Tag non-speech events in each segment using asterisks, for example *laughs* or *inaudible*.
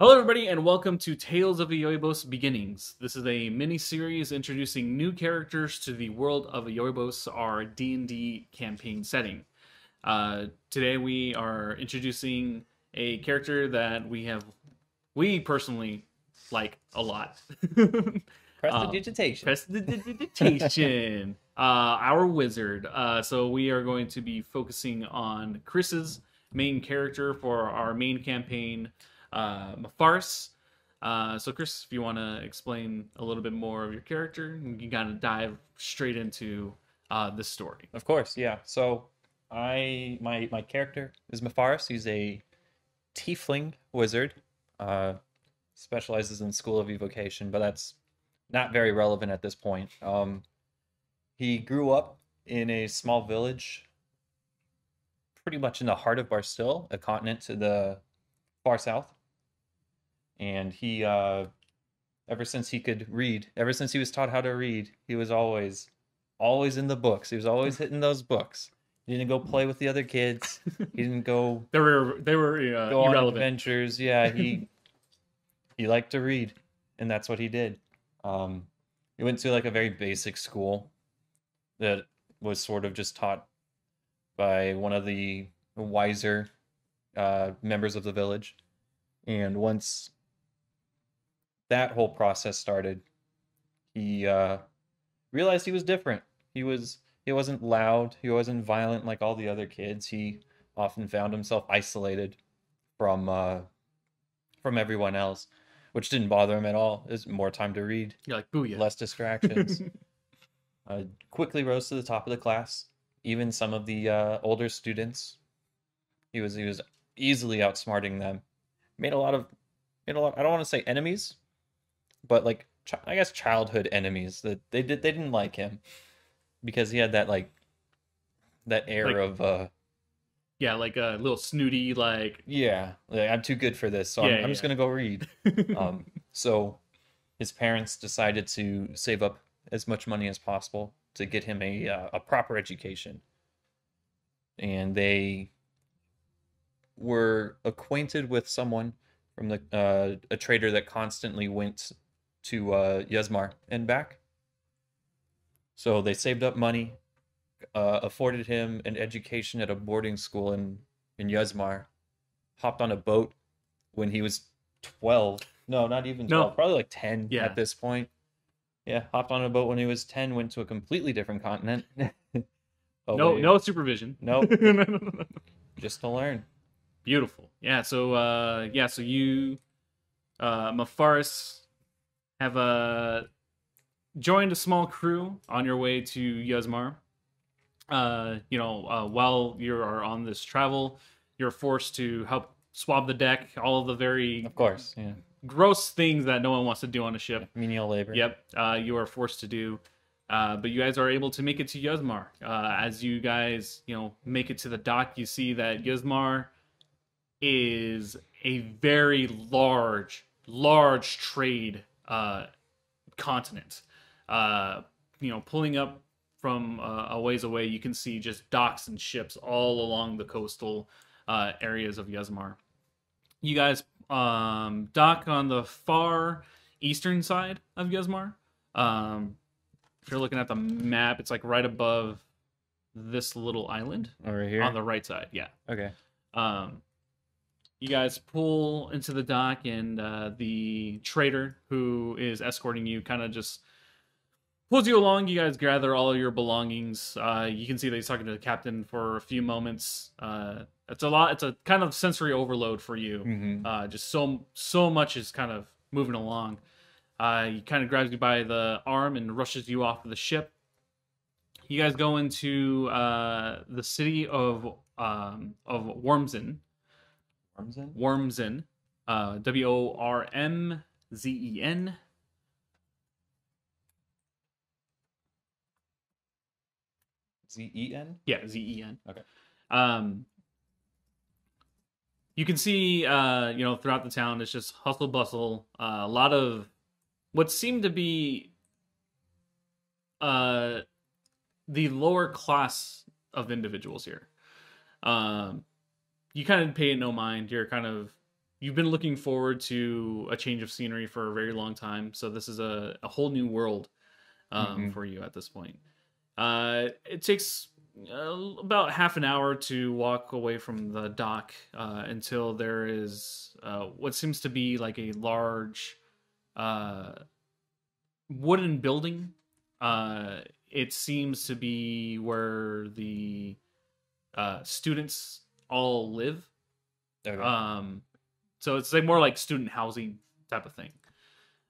Hello, everybody, and welcome to Tales of Ioybos Beginnings. This is a mini-series introducing new characters to the world of Ioybos, our D&D campaign setting. Uh, today we are introducing a character that we have, we personally like a lot. *laughs* Press the digitation. Prestidigitation. *laughs* Prestidigitation. uh, our wizard. Uh, so we are going to be focusing on Chris's main character for our main campaign, uh, Mafaris. Uh, so, Chris, if you want to explain a little bit more of your character, you can kind of dive straight into uh, this story. Of course, yeah. So, I my my character is Mafaris. He's a tiefling wizard. Uh, specializes in School of Evocation, but that's not very relevant at this point. Um, he grew up in a small village, pretty much in the heart of Barstill, a continent to the far south. And he, uh, ever since he could read, ever since he was taught how to read, he was always, always in the books. He was always hitting those books. He didn't go play with the other kids. He didn't go *laughs* They were they were uh, go on adventures. Yeah, he *laughs* he liked to read, and that's what he did. Um, he went to like a very basic school that was sort of just taught by one of the wiser uh, members of the village, and once that whole process started, he uh, realized he was different. He was he wasn't loud. He wasn't violent like all the other kids. He often found himself isolated from uh, from everyone else, which didn't bother him at all. It was more time to read, You're like booyah. less distractions. *laughs* uh, quickly rose to the top of the class. Even some of the uh, older students, he was he was easily outsmarting them. Made a lot of made a lot. I don't want to say enemies, but like chi- I guess childhood enemies that they did they didn't like him because he had that like that air Like- of uh yeah, like a little snooty, like yeah like, I'm too good for this, so Yeah, I'm, I'm just gonna go read. um, *laughs* so his parents decided to save up as much money as possible to get him a uh, a proper education, and they were acquainted with someone from the uh, a trader that constantly went to uh, Yuzmarr and back. So they saved up money, uh, afforded him an education at a boarding school in in Yuzmarr, hopped on a boat when he was twelve. No, not even 12, No. Probably like ten Yeah. at this point. Yeah, hopped on a boat when he was ten. Went to a completely different continent. *laughs* no Away- no supervision. Nope. *laughs* No, no, no. just to learn. Beautiful. Yeah. So, uh, yeah. So you, uh, Mafaris, have uh, joined a small crew on your way to Yuzmarr. Uh, you know, uh, while you are on this travel, you're forced to help swab the deck, all of the very Of course, yeah. gross things that no one wants to do on a ship. Menial labor. Yep, uh, you are forced to do. Uh, but you guys are able to make it to Yuzmarr. Uh, as you guys, you know, make it to the dock, you see that Yuzmarr is a very large, large trade uh, continent. Uh, you know, pulling up from uh, a ways away, you can see just docks and ships all along the coastal uh, areas of Yuzmarr. You guys um, dock on the far eastern side of Yuzmarr. Um, if you're looking at the map, it's like right above this little island Over here. on the right side. Yeah. Okay. Um, you guys pull into the dock, and uh, the trader who is escorting you kind of just pulls you along. You guys gather all of your belongings. Uh, you can see that he's talking to the captain for a few moments. Uh, it's a lot. It's a kind of sensory overload for you. hmm Uh, just so so much is kind of moving along. Uh, he kind of grabs you by the arm and rushes you off of the ship. You guys go into uh, the city of um, of Wormzen. Wormzen? Wormzen. Uh, w O R M Z E N. Z E N? Yeah, Z E N. Okay. Um, you can see, uh, you know, throughout the town, it's just hustle bustle. Uh, a lot of what seem to be uh, the lower class of individuals here. Um, you kind of pay it no mind. You're kind of you've been looking forward to a change of scenery for a very long time. So this is a, a whole new world um, Mhm. for you at this point. Uh, it takes uh, about half an hour to walk away from the dock uh, until there is uh, what seems to be like a large uh, wooden building. Uh, it seems to be where the uh, students all live. Okay. Um, so it's like more like student housing type of thing.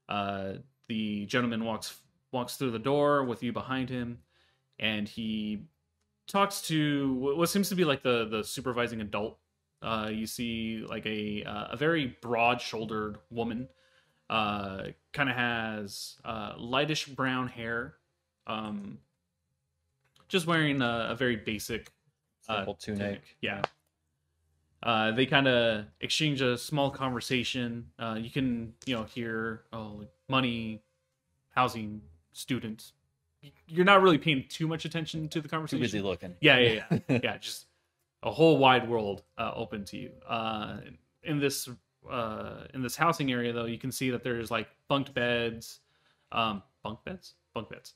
Uh, the gentleman walks walks through the door with you behind him, and he talks to what seems to be like the the supervising adult. Uh, you see like a uh, a very broad shouldered woman, uh, kind of has uh, lightish brown hair, um, just wearing a, a very basic uh, Simple tunic. Yeah. Uh, they kind of exchange a small conversation. Uh, you can, you know, hear oh, like money, housing, students. You're not really paying too much attention to the conversation. Too busy looking. Yeah, yeah, yeah, *laughs* yeah. Just a whole wide world uh, open to you. Uh, in this uh, in this housing area, though, you can see that there's like bunked beds, um, bunk beds, bunk beds.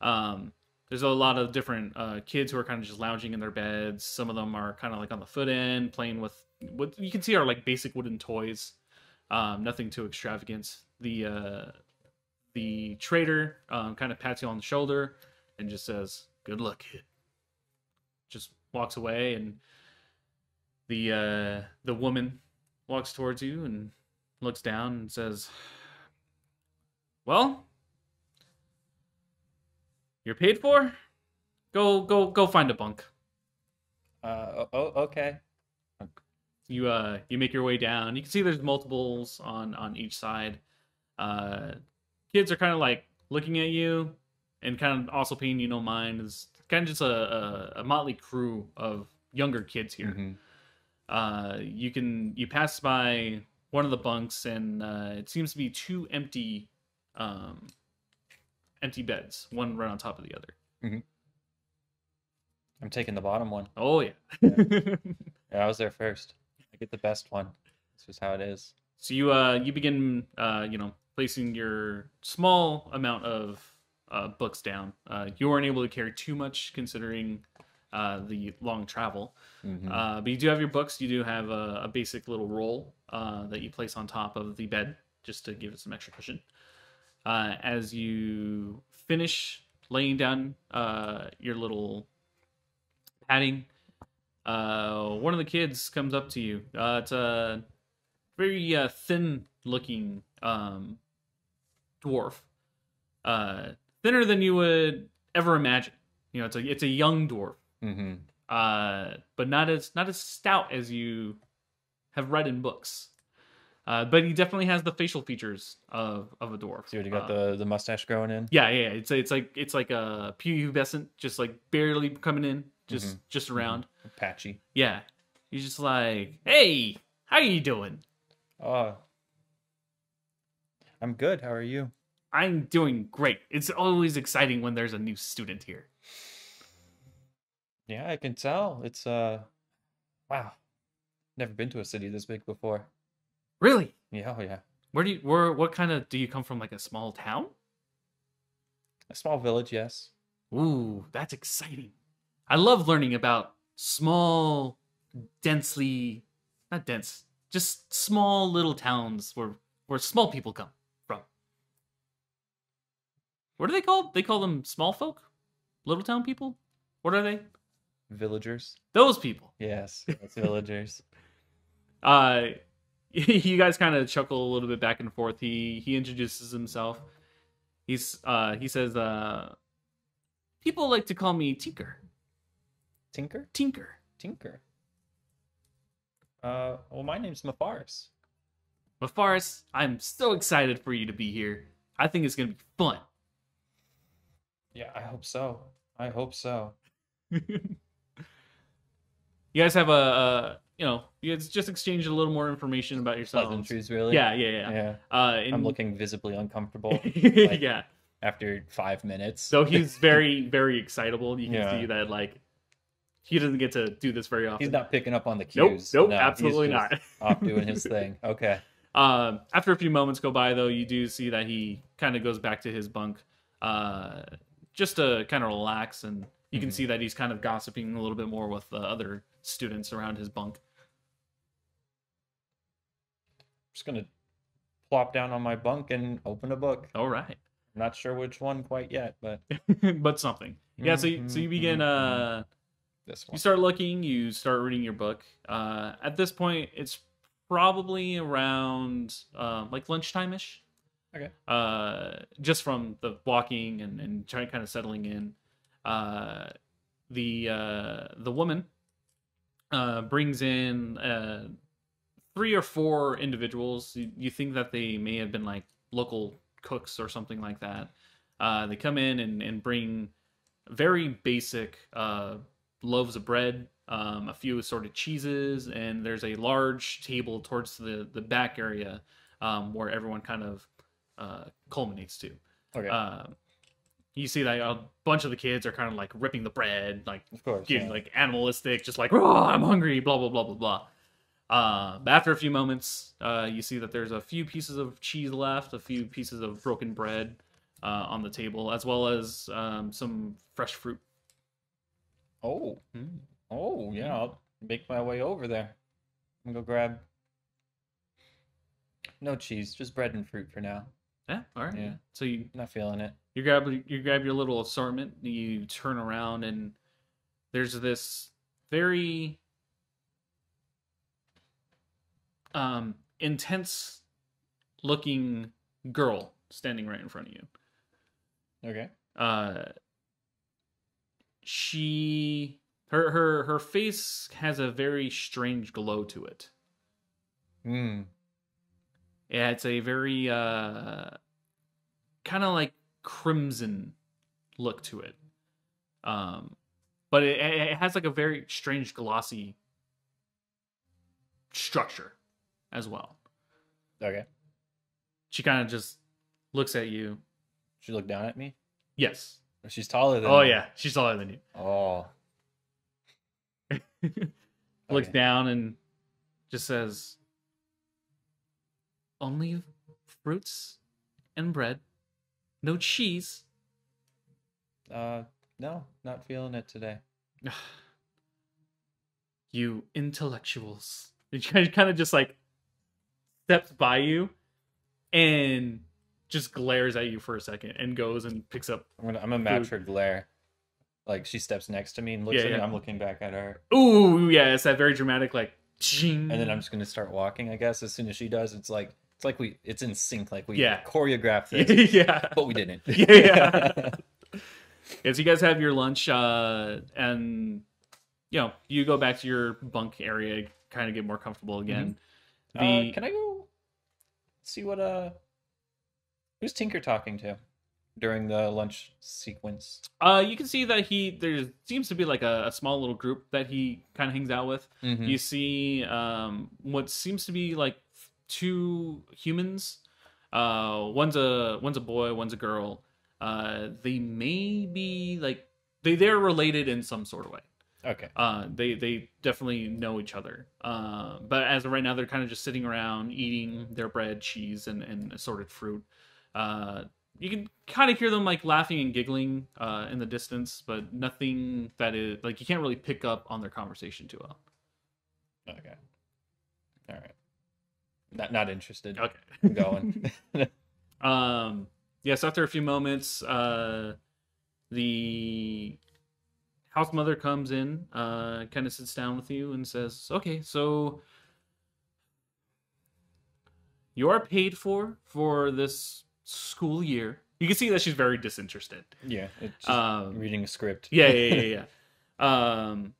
Um, there's a lot of different uh, kids who are kind of just lounging in their beds. Some of them are kind of like on the foot end, playing with what you can see are like basic wooden toys. Um, nothing too extravagant. The uh, the trader um, kind of pats you on the shoulder and just says, "Good luck, kid." Just walks away, and the uh, the woman walks towards you and looks down and says, "Well, you're paid for. Go, go, go! Find a bunk." Uh, oh, okay. you uh you make your way down you can see there's multiples on on each side uh kids are kind of like looking at you and kind of also paying you no mind is kind of just a, a, a motley crew of younger kids here Mhm. uh you can you pass by one of the bunks and uh it seems to be two empty um empty beds one right on top of the other I'm taking the bottom one. oh yeah Yeah, I was there first. I get the best one. This is how it is. So you uh you begin uh you know placing your small amount of uh, books down. Uh, you weren't able to carry too much considering uh, the long travel, Mhm. uh, but you do have your books. You do have a, a basic little roll uh, that you place on top of the bed just to give it some extra cushion. Uh, as you finish laying down uh, your little padding, uh, one of the kids comes up to you. Uh, it's a very uh, thin-looking um, dwarf, uh, thinner than you would ever imagine. You know, it's a it's a young dwarf, Mhm. uh, but not as not as stout as you have read in books. Uh, but he definitely has the facial features of of a dwarf. See what you got Uh, the the mustache growing in. yeah, yeah. It's it's like it's like a pubescent, just like barely coming in, just just around. Patchy. Yeah, he's just like, hey, how are you doing? Oh. I'm good. How are you? I'm doing great. It's always exciting when there's a new student here. Yeah, I can tell. It's uh wow. Never been to a city this big before. Really? Yeah, oh yeah. Where do you where what kind of do you come from like a small town? A small village, yes. Ooh, that's exciting. I love learning about small densely not dense, just small little towns where where small people come from. What are they called? They call them small folk? Little town people? What are they? Villagers. Those people. Yes, *laughs* that's villagers. uh *laughs* you guys kind of chuckle a little bit back and forth he he introduces himself he's uh he says uh people like to call me tinker Tinker? tinker Tinker. Uh well my name's Mafaris. Mafaris, i'm so excited for you to be here i think it's gonna be fun Yeah, I hope so. I hope so. *laughs* you guys have a, a you know you guys just exchange a little more information about yourselves Pleasantries, really? yeah yeah yeah, Yeah. uh and, I'm looking visibly uncomfortable *laughs* yeah after five minutes. So he's *laughs* very, very excitable. You can Yeah. see that, like, he doesn't get to do this very often. He's not picking up on the cues. nope, No, absolutely not. *laughs* off doing his thing. Okay. Um, after a few moments go by, though, you do see that he kind of goes back to his bunk, uh, just to kind of relax, and you can Mhm. see that he's kind of gossiping a little bit more with the other students around his bunk. just gonna plop down on my bunk and open a book. All right, I'm not sure which one quite yet, but *laughs* but something. Yeah. So you, so you begin. mhm, Uh, this you start looking. You start reading your book. Uh, at this point, it's probably around uh, like lunchtime ish. Okay. Uh, just from the walking and and trying kind of settling in. Uh, the uh, the woman uh, brings in uh, three or four individuals. You, you think that they may have been like local cooks or something like that. Uh, they come in and, and bring very basic uh, loaves of bread, um, a few assorted cheeses, and there's a large table towards the, the back area um, where everyone kind of uh, culminates to. Okay. Uh, you see that a bunch of the kids are kind of like ripping the bread, like of course. getting yeah. like animalistic, just like, oh, I'm hungry, blah, blah, blah, blah, blah. Uh, but after a few moments, uh, you see that there's a few pieces of cheese left, a few pieces of broken bread uh, on the table, as well as um, some fresh fruit. Oh. Mm. Oh, yeah. I'll make my way over there. I'm gonna go grab. No cheese, just bread and fruit for now. Yeah, all right. Yeah. So you Not feeling it. You grab you grab your little assortment, you turn around, and there's this very um, intense looking girl standing right in front of you. Okay. uh she her her her face has a very strange glow to it Hmm. yeah it's a very uh kind of like crimson look to it um but it, it has like a very strange glossy structure as well Okay. she kind of just looks at you She looked down at me. yes She's taller than. oh me. yeah she's taller than you Oh. *laughs* looks Okay. down and just says, "Only fruits and bread, no cheese." Uh, no, not feeling it today. *sighs* you intellectuals. *laughs* She kind of just like steps by you and just glares at you for a second and goes and picks up. I'm gonna, I'm gonna match her glare. Like she steps next to me and looks Yeah, at me. I'm looking back at her, Ooh, yeah, it's that very dramatic like. And and then I'm just gonna start walking. I guess as soon as she does, it's like it's like we it's in sync. Like we Yeah. choreographed *laughs* this, yeah. but we didn't. *laughs* Yeah, yeah. As you guys have your lunch, uh, and you know, you go back to your bunk area, kind of get more comfortable again. The Uh, can I go see what uh who's Tinker talking to during the lunch sequence? uh, you can see that he there seems to be like a, a small little group that he kind of hangs out with. Mhm. You see, um, what seems to be like two humans. Uh, one's a one's a boy, one's a girl. Uh, they may be like they they're related in some sort of way. Okay. uh they they definitely know each other uh, but as of right now they're kind of just sitting around eating their bread cheese and, and assorted fruit uh you can kind of hear them like laughing and giggling uh in the distance but nothing that is like you can't really pick up on their conversation too well Okay. All right. Not not interested. okay I'm going. *laughs* Um, yes, after a few moments, uh, the house mother comes in, uh, kind of sits down with you and says, "Okay, so you are paid for for this school year." You can see that she's very disinterested. yeah. Um, reading a script. yeah, yeah, yeah, *laughs* yeah. um,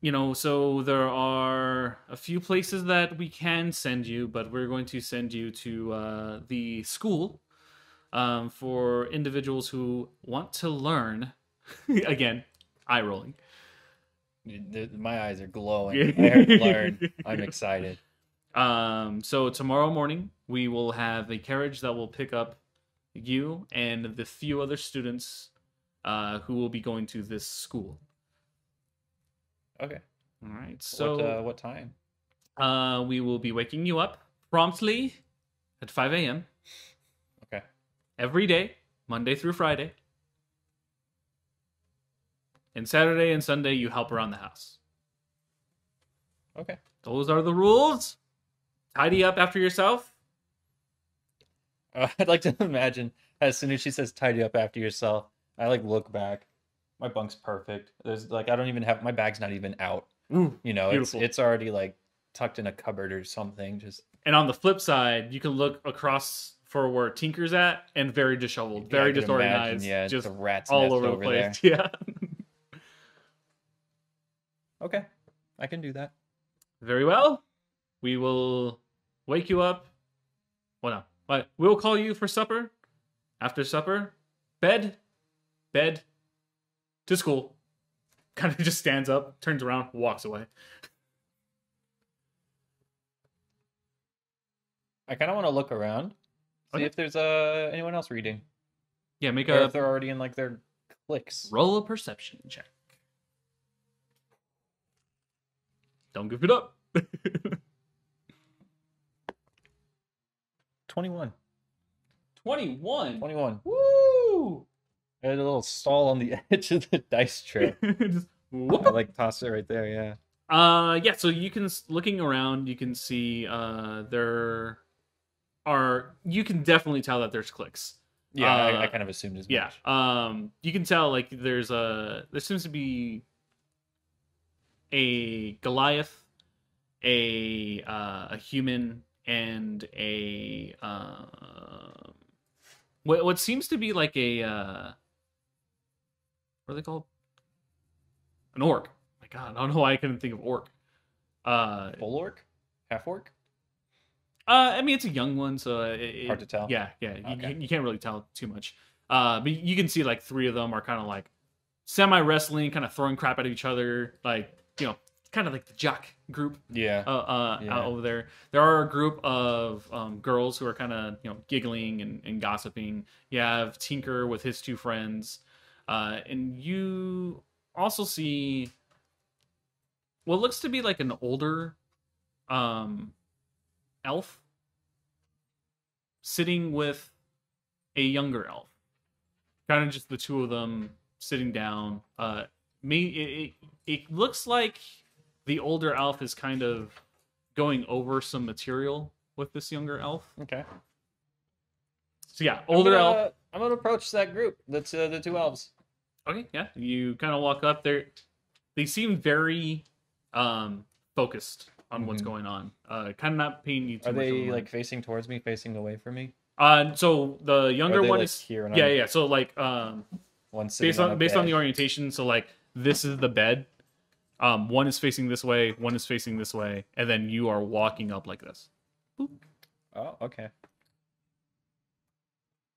you know, so there are a few places that we can send you, but we're going to send you to uh, the school um, for individuals who want to learn. *laughs* Again, eye rolling. My eyes are glowing. *laughs* I heard learn. I'm excited. Um, so tomorrow morning we will have a carriage that will pick up you and the few other students uh, who will be going to this school. Okay. All right. So what uh, what time? uh, we will be waking you up promptly at 5 a.m. Okay. every day, Monday through Friday. And Saturday and Sunday, you help around the house. Okay. Those are the rules. Tidy up after yourself. Uh, *laughs* I'd like to imagine as soon as she says tidy up after yourself, I like look back. My bunk's perfect. There's like I don't even have my bag's not even out. Ooh. You know, Beautiful. it's it's already like tucked in a cupboard or something. Just And on the flip side, you can look across for where Tinker's at and very disheveled, yeah, very disorganized, imagine, yeah, just rat's all nest over the over place. *laughs* Yeah. Okay, I can do that. Very well. We will wake you up. Well, no. But we'll call you for supper. After supper, bed, bed, to school. Kind of *laughs* just stands up, turns around, walks away. I kind of want to look around, see Okay. if there's uh anyone else reading, Yeah, make or a if they're already in like their clicks. roll a perception check. Don't give it up. *laughs* Twenty-one. 21. 21. Woo! I had a little stall on the *laughs* edge of the dice *laughs* tray. Just whoop. I like toss it right there. Yeah. Uh, yeah. So you can looking around, you can see uh there are you can definitely tell that there's clicks. Yeah, I, I Uh, kind of assumed as Yeah. much. Um, you can tell like there's a there seems to be a Goliath, a uh, a human, and a uh, what what seems to be like a uh, what are they called? An orc. My God, I don't know why I couldn't think of orc. Uh, Full orc, half orc. uh, I mean, it's a young one, so it, it- Hard to tell. Yeah, yeah, you, you can't really tell too much. Uh, but you can see like three of them are kind of like semi wrestling, kind of throwing crap at each other, like you know, kind of like the jock group Yeah. uh, uh, Yeah. out over there. There are a group of um, girls who are kind of you know giggling and, and gossiping. You have Tinker with his two friends, uh, and you also see what looks to be like an older um, elf sitting with a younger elf. Kind of just the two of them sitting down. Uh, me, it, it, it looks like the older elf is kind of going over some material with this younger elf. okay. So yeah, I'm older gonna- elf. I'm gonna approach that group. That's uh, the two elves. Okay, yeah. You kind of walk up there. They seem very um focused on what's Mhm. going on. Uh kind of not paying you too Are much of a they mind. like facing towards me, facing away from me? uh so the younger they, one like, is here. And yeah, I'm yeah. So like um One sitting based on, a based on bed. the orientation, so like this is the bed. Um one is facing this way, one is facing this way, and then you are walking up like this. Oh, okay.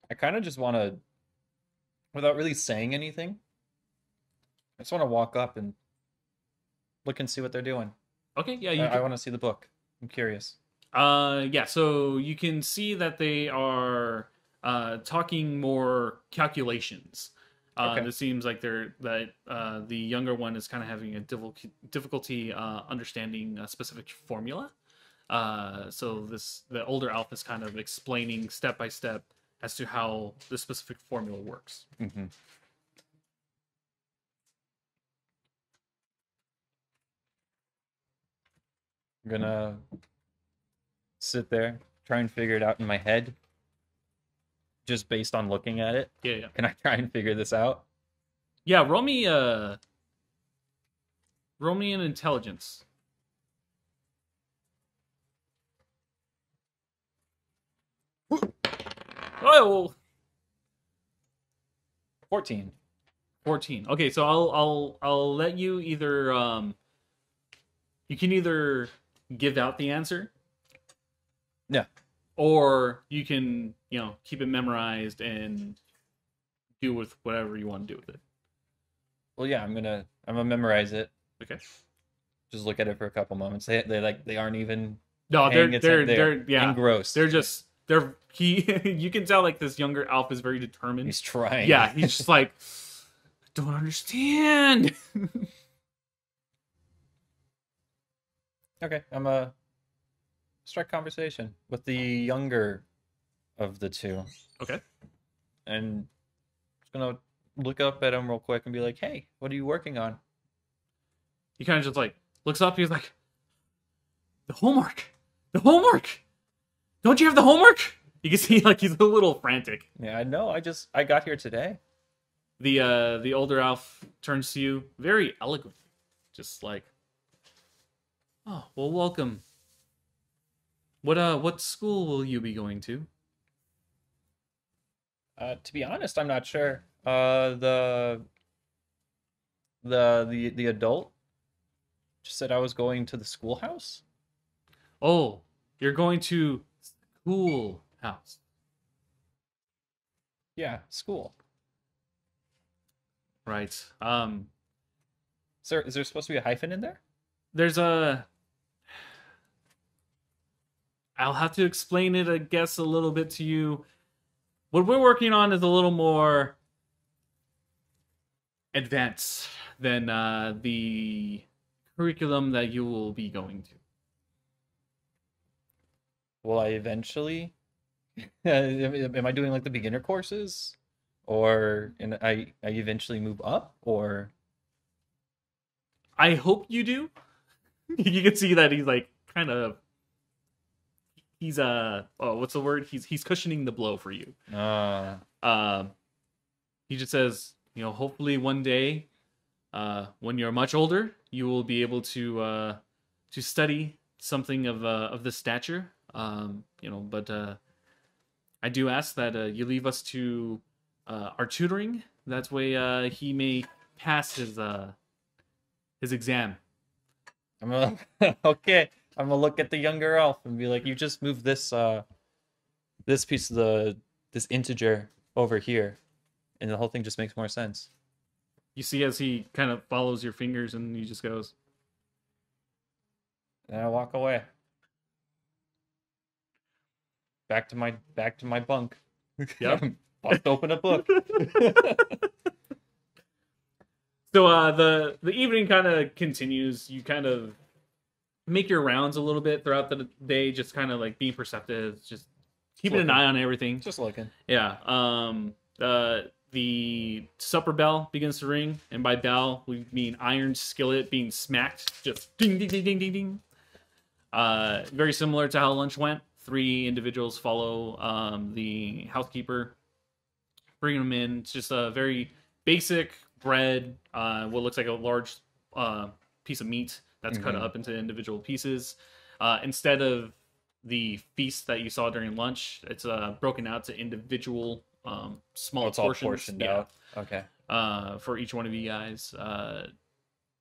I kind of just want to, without really saying anything, I just want to walk up and look and see what they're doing. Okay, yeah, you I, I want to see the book. I'm curious. Uh, yeah. So you can see that they are uh talking more calculations. Uh, Okay. It seems like they're that uh, the younger one is kind of having a difficult difficulty uh, understanding a specific formula. Uh, so this the older elf is kind of explaining step by step as to how the specific formula works. Mm-hmm. I'm gonna sit there, try and figure it out in my head, just based on looking at it. Yeah, yeah, Can I try and figure this out? yeah. Roll me uh, roll me an intelligence. Oh, 14. 14 okay so i'll i'll i'll let you either um you can either give out the answer Yeah. or you can you know keep it memorized and do with whatever you want to do with it Well, yeah, I'm gonna I'm gonna memorize it. okay Just look at it for a couple moments. They they like they aren't even no they're they're atten- they're yeah engrossed. they're just they're he *laughs* you can tell like this younger elf is very determined he's trying. yeah he's just like *laughs* don't understand *laughs* Okay, I'm a strike conversation with the younger of the two. Okay. And just gonna look up at him real quick and be like, "Hey, what are you working on?" He kind of just like looks up. He's like, "The homework, the homework. Don't you have the homework?" You can see *laughs* like he's a little frantic. Yeah, I know. I just I got here today. The uh the older elf turns to you very eloquently, just like, "Oh, well, welcome. What uh what school will you be going to?" Uh, to be honest, I'm not sure. Uh, the the the the adult just said I was going to the schoolhouse. Oh, you're going to school house. Yeah, school. Right. Um Is there is there supposed to be a hyphen in there? there's a I'll have to explain it, I guess, a little bit to you. What we're working on is a little more advanced than uh, the curriculum that you will be going to. Will I eventually? *laughs* am I doing like the beginner courses, or and I I eventually move up, or I hope you do. *laughs* you can see that he's like kind of he's uh oh what's the word? He's he's cushioning the blow for you. uh Um, he just says, you know, hopefully one day, uh, when you're much older, you will be able to uh, to study something of uh, of this stature. Um, you know, but uh, I do ask that uh, you leave us to uh, our tutoring. That way, uh, he may pass his uh, his exam. I'm gonna *laughs* okay. I'm gonna look at the younger elf and be like, "You just moved this uh this piece of the this integer over here, and the whole thing just makes more sense." You see, as he kind of follows your fingers, and he just goes, And I walk away. Back to my back to my bunk. *laughs* Yep. *laughs* Bust open a book. *laughs* So uh, the the evening kind of continues. You kind of make your rounds a little bit throughout the day, just kind of like being perceptive, just keeping an eye on everything. just looking. Yeah. Um. Uh. The supper bell begins to ring, and by bell we mean iron skillet being smacked, just ding ding ding ding ding ding. Uh, very similar to how lunch went. Three individuals follow um, the housekeeper, bringing them in. It's just a very basic bread, uh, what looks like a large uh, piece of meat that's cut Mhm. up into individual pieces. Uh, instead of the feast that you saw during lunch, it's uh, broken out to individual um, small Oh, it's all portions. portioned Yeah out. Okay. uh, for each one of you guys. Uh,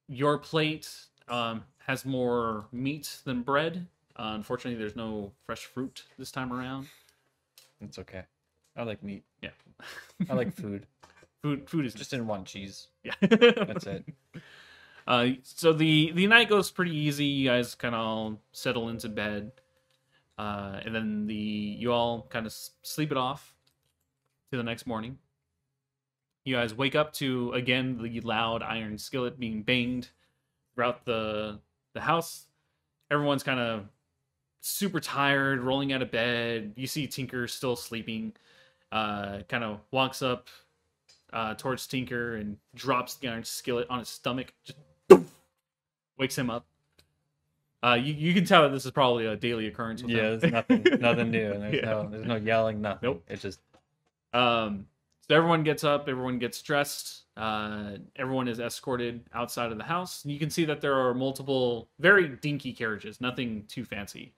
your plate um, has more meat than bread. Uh, unfortunately, there's no fresh fruit this time around. It's okay. I like meat. Yeah, I like food. *laughs* food. Food is Just didn't want cheese. yeah. *laughs* That's it. *laughs* Uh, so the the night goes pretty easy. You guys kind of all settle into bed, uh, and then the you all kind of sleep it off to the next morning. You guys wake up to again the loud iron skillet being banged throughout the the house. Everyone's kind of super tired, rolling out of bed. You see Tinker still sleeping. Uh, kind of walks up uh, towards Tinker and drops the iron skillet on his stomach. Just wakes him up. Uh, you, you can tell that this is probably a daily occurrence. Yeah, him. there's nothing nothing new. *laughs* There's Yeah. no there's no yelling, nothing. Nope. It's just Um, so everyone gets up, everyone gets dressed, uh, everyone is escorted outside of the house. You can see that there are multiple very dinky carriages, nothing too fancy.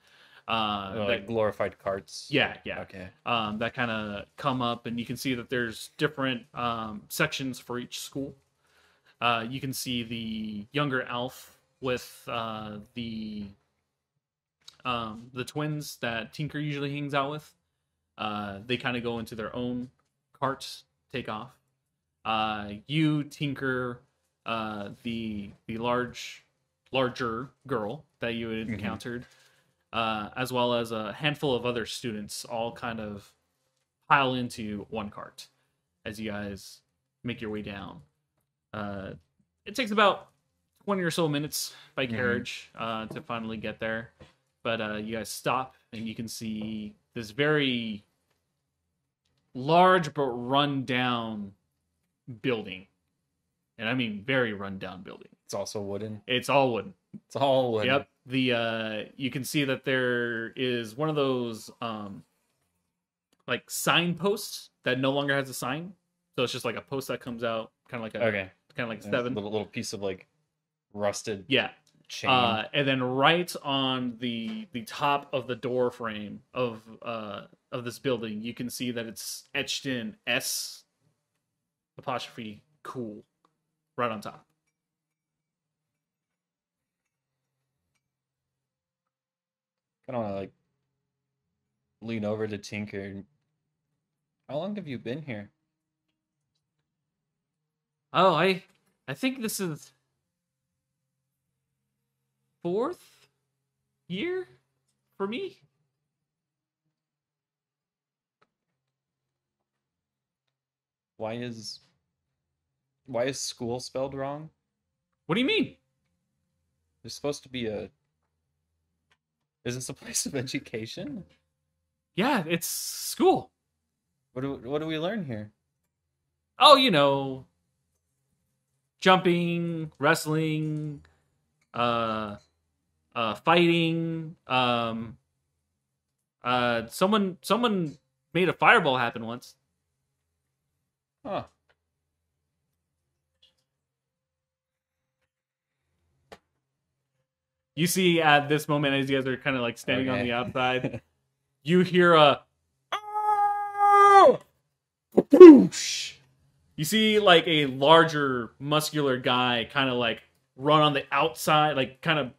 Uh, like that- glorified carts. yeah, yeah. Okay. um, that kind of come up, and you can see that there's different um, sections for each school. Uh, you can see the younger elf with uh, the um, the twins that Tinker usually hangs out with. Uh, they kind of go into their own carts, take off. Uh, you, Tinker, uh, the the large larger girl that you had Mhm. encountered, uh, as well as a handful of other students, all kind of pile into one cart as you guys make your way down. Uh, it takes about twenty or so minutes by Mhm. carriage uh, to finally get there. But uh, you guys stop and you can see this very large but run down building, and I mean very run down building. It's also wooden. It's all wooden. It's all wooden. Yep. The uh you can see that there is one of those um like signposts that no longer has a sign. So it's just like a post that comes out kind of like a Okay. kind of like a it's a seven. little little piece of like rusted Yeah. chain. Uh and then right on the the top of the door frame of uh of this building, you can see that it's etched in S apostrophe cool right on top. I don't want to like lean over to Tinker. How long have you been here? Oh, I I think this is fourth year for me. Why is why is school spelled wrong? What do you mean? There's supposed to be a Is this a place of education? Yeah, it's school. What do what do we learn here? Oh, you know, jumping, wrestling, uh uh fighting, um uh someone someone made a fireball happen once. Huh. You see at this moment as you guys are kind of like standing on the outside, *laughs* you hear a! Whoosh! You see like a larger muscular guy kind of like run on the outside, like kind of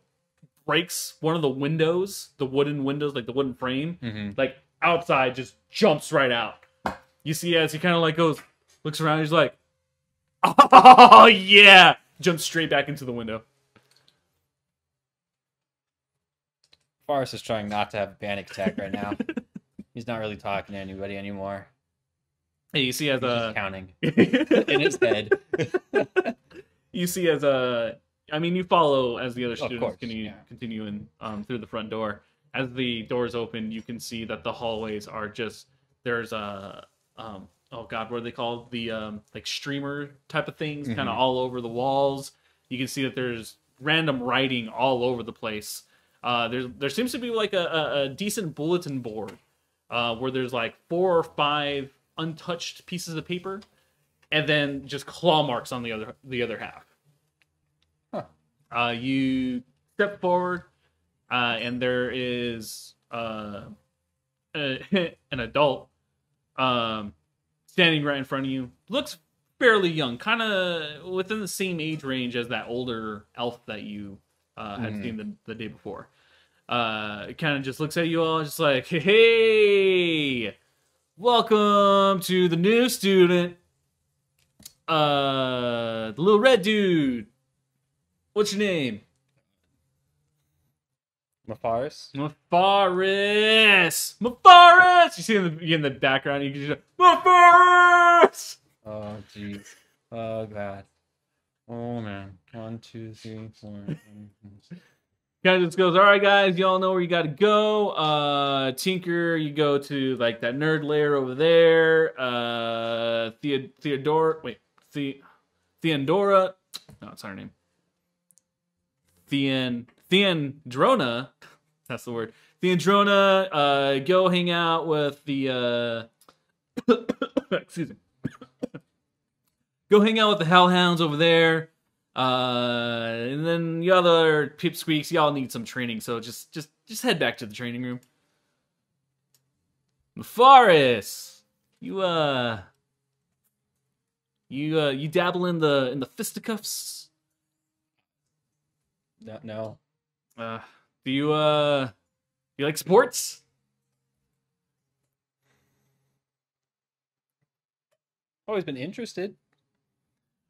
breaks one of the windows, the wooden windows, like the wooden frame, Mm-hmm. like outside just jumps right out. You see as he kind of like goes, looks around, he's like, *laughs* "Oh yeah!" Jumps straight back into the window. Forrest is trying not to have a panic attack right now. *laughs* He's not really talking to anybody anymore. And you see as He's just a counting *laughs* in his head. you see as a I mean you follow as the other students course, continue yeah. continuing um, through the front door. As the doors open, you can see that the hallways are just there's a um, oh god, what are they called? The um, like streamer type of things, kind Mhm. of all over the walls. You can see that there's random writing all over the place. Uh, there there seems to be like a, a, a decent bulletin board uh, where there's like four or five untouched pieces of paper, and then just claw marks on the other the other half. Huh. Uh, you step forward, uh, and there is uh, a, *laughs* an adult um, standing right in front of you. Looks fairly young, kind of within the same age range as that older elf that you uh, had Mhm. seen the, the day before. Uh, it kind of just looks at you all, just like, hey, welcome to the new student, uh, the little red dude. What's your name? Mafaris? Mafaris. Mafaris. You see in the in the background, you can just Mafaris. Oh jeez. Oh god. Oh man. One, two, three, four. Kind of just goes, all right, guys, y'all know where you got to go. Uh, Tinker, you go to like that nerd lair over there. Uh, Thea- Theodora, wait, the Theandora, no, it's her name. Thean Theandrona, that's the word. Theandrona, uh, go hang out with the uh, *coughs* excuse me. *coughs* go hang out with the Hellhounds over there. Uh, and then the other pipsqueaks, y'all need some training, so just just just head back to the training room. Mafaris, you uh, you uh, you dabble in the in the fisticuffs. No, no. Uh, do you uh, do you like sports? Always been interested.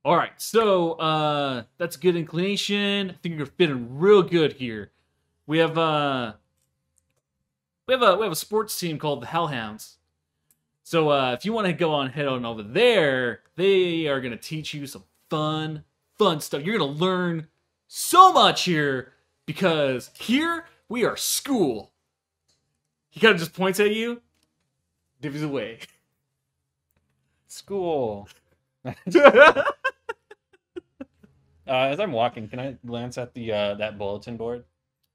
All right, so uh, that's a good inclination. I think you're fitting real good here. We have uh, we have a we have a sports team called the Hellhounds. So uh, if you want to go on head on over there, they are gonna teach you some fun fun stuff. You're gonna learn so much here because here we are school. He kind of just points at you, divvies away. School. *laughs* Uh, as I'm walking, can I glance at the uh, that bulletin board?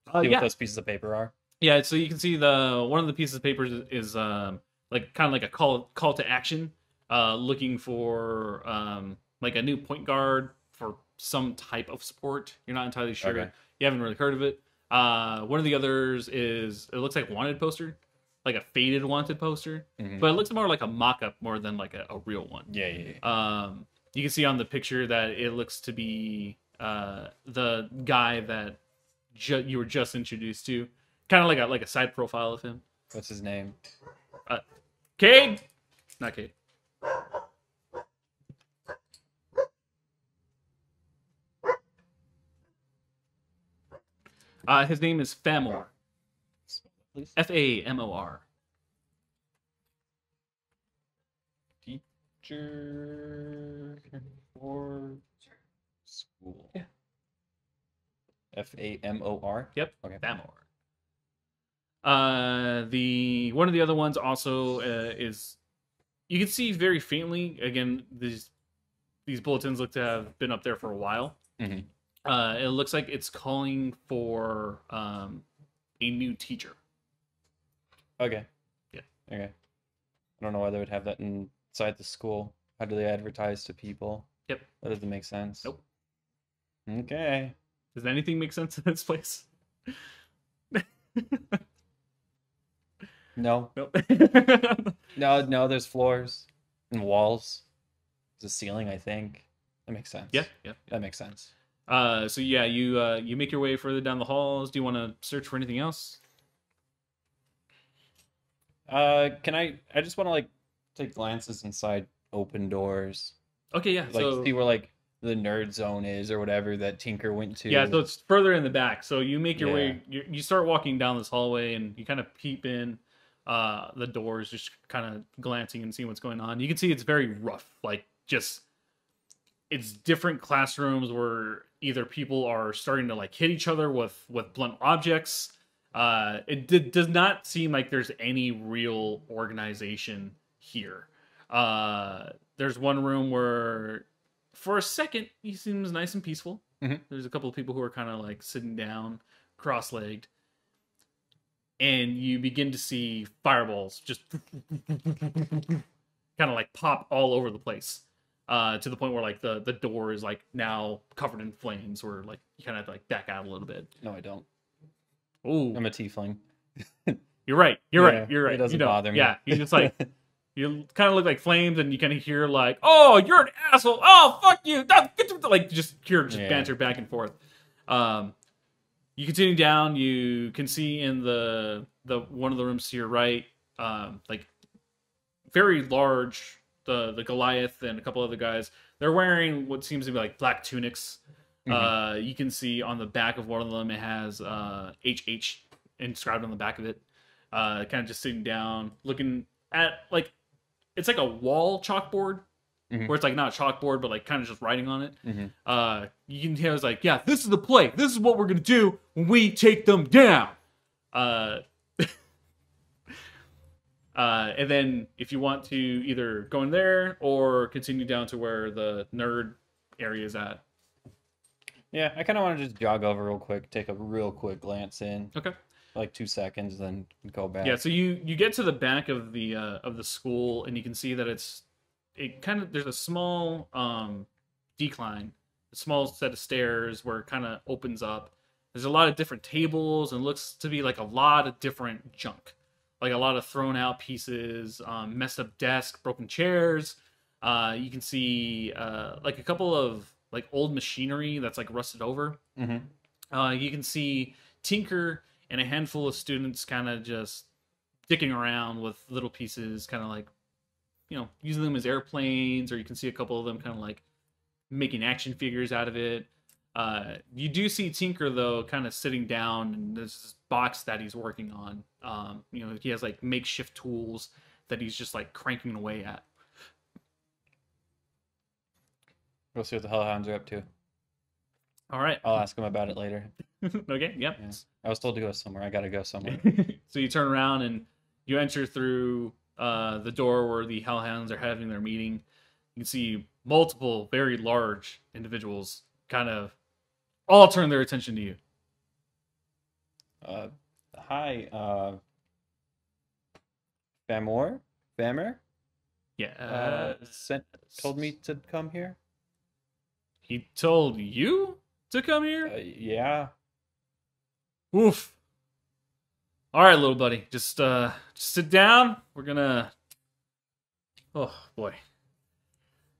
Uh, See yeah, what those pieces of paper are. yeah. So you can see the one of the pieces of paper is, is um, like kind of like a call call to action, uh, looking for um, like a new point guard for some type of sport. You're not entirely sure. Okay. You haven't really heard of it. Uh, one of the others is it looks like wanted poster, like a faded wanted poster, Mhm. but it looks more like a mock up more than like a, a real one. Yeah, yeah, yeah. Um, you can see on the picture that it looks to be uh, the guy that ju- you were just introduced to, kind of like a like a side profile of him. What's his name? Uh, Cade, not Cade. Uh, his name is Famor. F A M O R. Teacher for school. Yeah. F A M O R. Yep. Okay. Famor. Uh, the one of the other ones also uh, is you can see very faintly. Again, these these bulletins look to have been up there for a while. Mhm. Uh, it looks like it's calling for um, a new teacher. Okay. Yeah. Okay. I don't know why they would have that inside the school. How do they advertise to people? Yep. That doesn't make sense. Nope. Okay. Does anything make sense in this place? No. nope. *laughs* No, no, there's floors and walls. There's a ceiling, I think. That makes sense. yeah, yeah. That makes sense. Uh, so yeah, you uh, you make your way further down the halls. Do you want to search for anything else? Uh can I I just want to like take glances inside open doors. Okay, yeah. Like so see where like the nerd zone is or whatever that Tinker went to. Yeah, so it's further in the back. So you make your Yeah. way. You, you start walking down this hallway, and you kind of peep in uh, the doors, just kind of glancing and seeing what's going on. You can see it's very rough. Like just, it's different classrooms where either people are starting to like hit each other with with blunt objects. Uh, it d- does not seem like there's any real organization here. Uh, there's one room where, for a second, he seems nice and peaceful. Mhm. There's a couple of people who are kind of like sitting down, cross-legged, and you begin to see fireballs just *laughs* kind of like pop all over the place. Uh, to the point where like the the door is like now covered in flames, or like you kind of have to like back out a little bit. No, I don't. Oh, I'm a tiefling. *laughs* you're right. You're Yeah, right. You're right. it doesn't you don't. bother me. Yeah, you just like *laughs* you kind of look like flames, and you kind of hear like, "Oh, you're an asshole! Oh, fuck you!" No, get to-" Like just hear just Yeah. banter back and forth. Um, you continue down. You can see in the the one of the rooms to your right, um, like very large. The the Goliath and a couple other guys. They're wearing what seems to be like black tunics. Mhm. Uh, you can see on the back of one of them it has uh, HH inscribed on the back of it. Uh, kind of just sitting down, looking at like it's like a wall chalkboard, Mhm. where it's like not a chalkboard, but like kind of just writing on it. Mhm. Uh, you can hear it's like, yeah, this is the play. This is what we're gonna do when we take them down. Uh, uh, and then if you want to either go in there or continue down to where the nerd area is at. Yeah, I kind of want to just jog over real quick, take a real quick glance in, Okay. like two seconds, then go back. Yeah, so you you get to the back of the uh, of the school and you can see that it's it kind of there's a small um decline, a small set of stairs where it kind of opens up. There's a lot of different tables and looks to be like a lot of different junk, like a lot of thrown out pieces, um, messed up desk, broken chairs. Uh, you can see uh, like a couple of like old machinery that's like rusted over. hmm Uh, you can see Tinker and a handful of students kind of just dicking around with little pieces, kind of like, you know, using them as airplanes, or you can see a couple of them kind of like making action figures out of it. Uh, you do see Tinker though, kind of sitting down, and there's this box that he's working on. Um, you know, he has like makeshift tools that he's just like cranking away at. We'll see what the Hellhounds are up to. All right. I'll ask him about it later. *laughs* okay. Yep. Yeah. I was told to go somewhere. I gotta go somewhere. *laughs* so you turn around and you enter through uh, the door where the Hellhounds are having their meeting. You can see multiple very large individuals kind of all turn their attention to you. Uh, hi, uh, Famor, Famer, Yeah. uh, sent told me to come here. He told you to come here? Uh, yeah. Oof. All right, little buddy. Just uh just sit down. We're gonna Oh boy.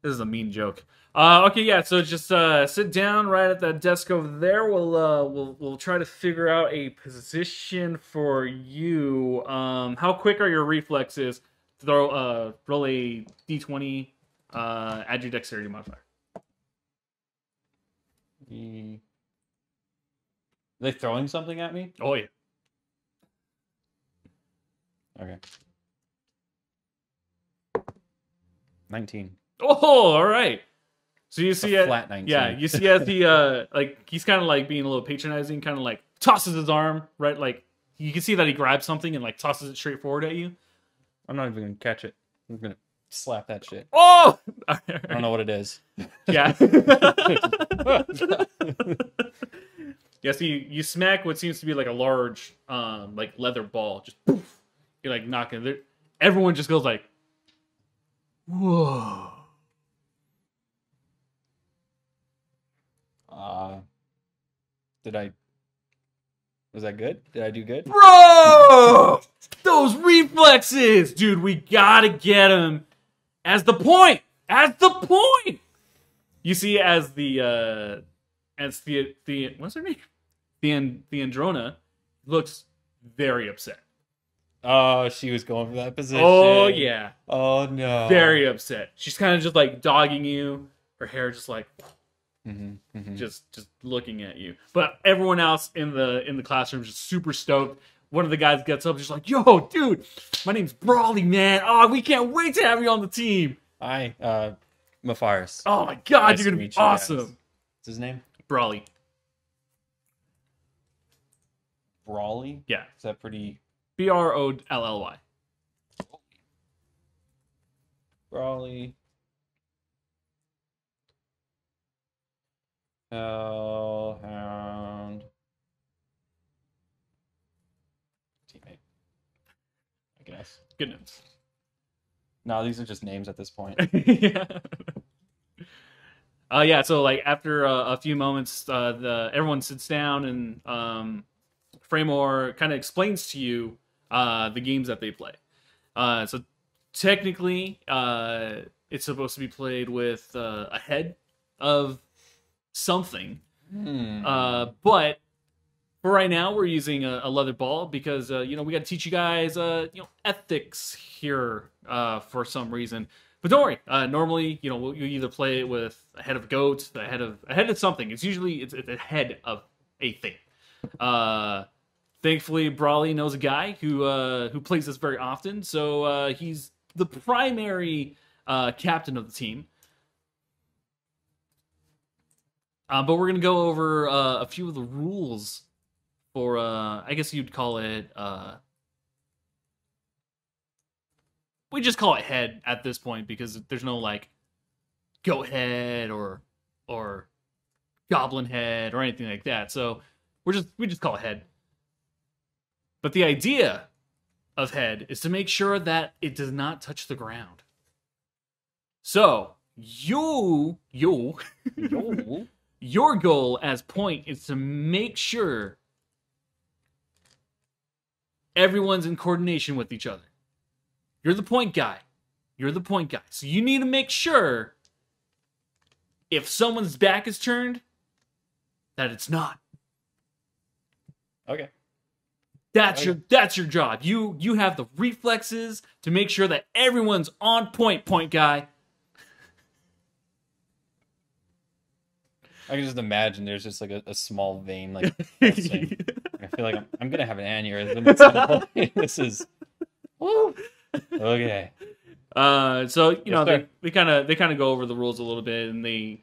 This is a mean joke. Uh okay, yeah, so just uh sit down right at that desk over there. We'll uh we'll we'll try to figure out a position for you. Um how quick are your reflexes? Throw uh roll a D twenty, uh add your dexterity modifier. He... They throwing something at me? Oh yeah. Okay. Nineteen. Oh, all right. So you see it. flat 19. Yeah, you see as he *laughs* uh like he's kind of like being a little patronizing, kind of like tosses his arm right, like you can see that he grabs something and like tosses it straight forward at you. I'm not even gonna catch it. I'm gonna slap that shit. Oh, *laughs* I don't know what it is. yeah. *laughs* yeah, so you, you smack what seems to be like a large um like leather ball, just poof. You're like knocking. Everyone just goes like, whoa. Did I? Was that good? Did I do good? Bro! Those reflexes! Dude, we gotta get him as the point! As the point! You see, as the, uh, as the, the, what's her name? The, the Androna looks very upset. Oh, she was going for that position. Oh, yeah. Oh no. Very upset. She's kind of just like dogging you. Her hair just like, hmm hmm just just looking at you. But everyone else in the in the classroom is just super stoked. One of the guys gets up, just like, "Yo, dude, my name's Brolly, man. Oh, we can't wait to have you on the team. Hi, uh, Mafaris. Oh my god, Nice you're gonna be you guys. awesome, What's his name? Brolly. Brolly. Yeah, Is that pretty? B R O L L Y. Brolly. Hellhound. Teammate. I guess. Good news. No, these are just names at this point. *laughs* yeah. Uh, yeah. So like after uh, a few moments, uh, the everyone sits down and um, kind of explains to you uh, the games that they play. Uh, so technically, uh, it's supposed to be played with uh, a head of something, Hmm. uh, but for right now, we're using a, a leather ball because uh, you know we got to teach you guys uh, you know ethics here uh, for some reason. But don't worry. Uh, normally, you know, we'll- you either play it with a head of a goat, a head of a head of something. It's usually it's, it's a head of a thing. Uh, thankfully, Brolly knows a guy who uh, who plays this very often, so uh, he's the primary uh, captain of the team. Uh, but we're gonna go over uh, a few of the rules for uh, I guess you'd call it. Uh, we just call it head at this point because there's no like goat head or or goblin head or anything like that. So we're just we just call it head. But the idea of head is to make sure that it does not touch the ground. So you you Yo. Your goal as point is to make sure everyone's in coordination with each other. You're the point guy. You're the point guy. So you need to make sure if someone's back is turned that it's not. Okay. That's Okay. your that's your job. You you have the reflexes to make sure that everyone's on point, point guy. I can just imagine there's just like a, a small vein like *laughs* pulsing. I feel like I'm, I'm gonna have an aneurysm at some point. *laughs* this is okay. Uh, so you know Yes, sir. they, they kind of they kind of go over the rules a little bit, and they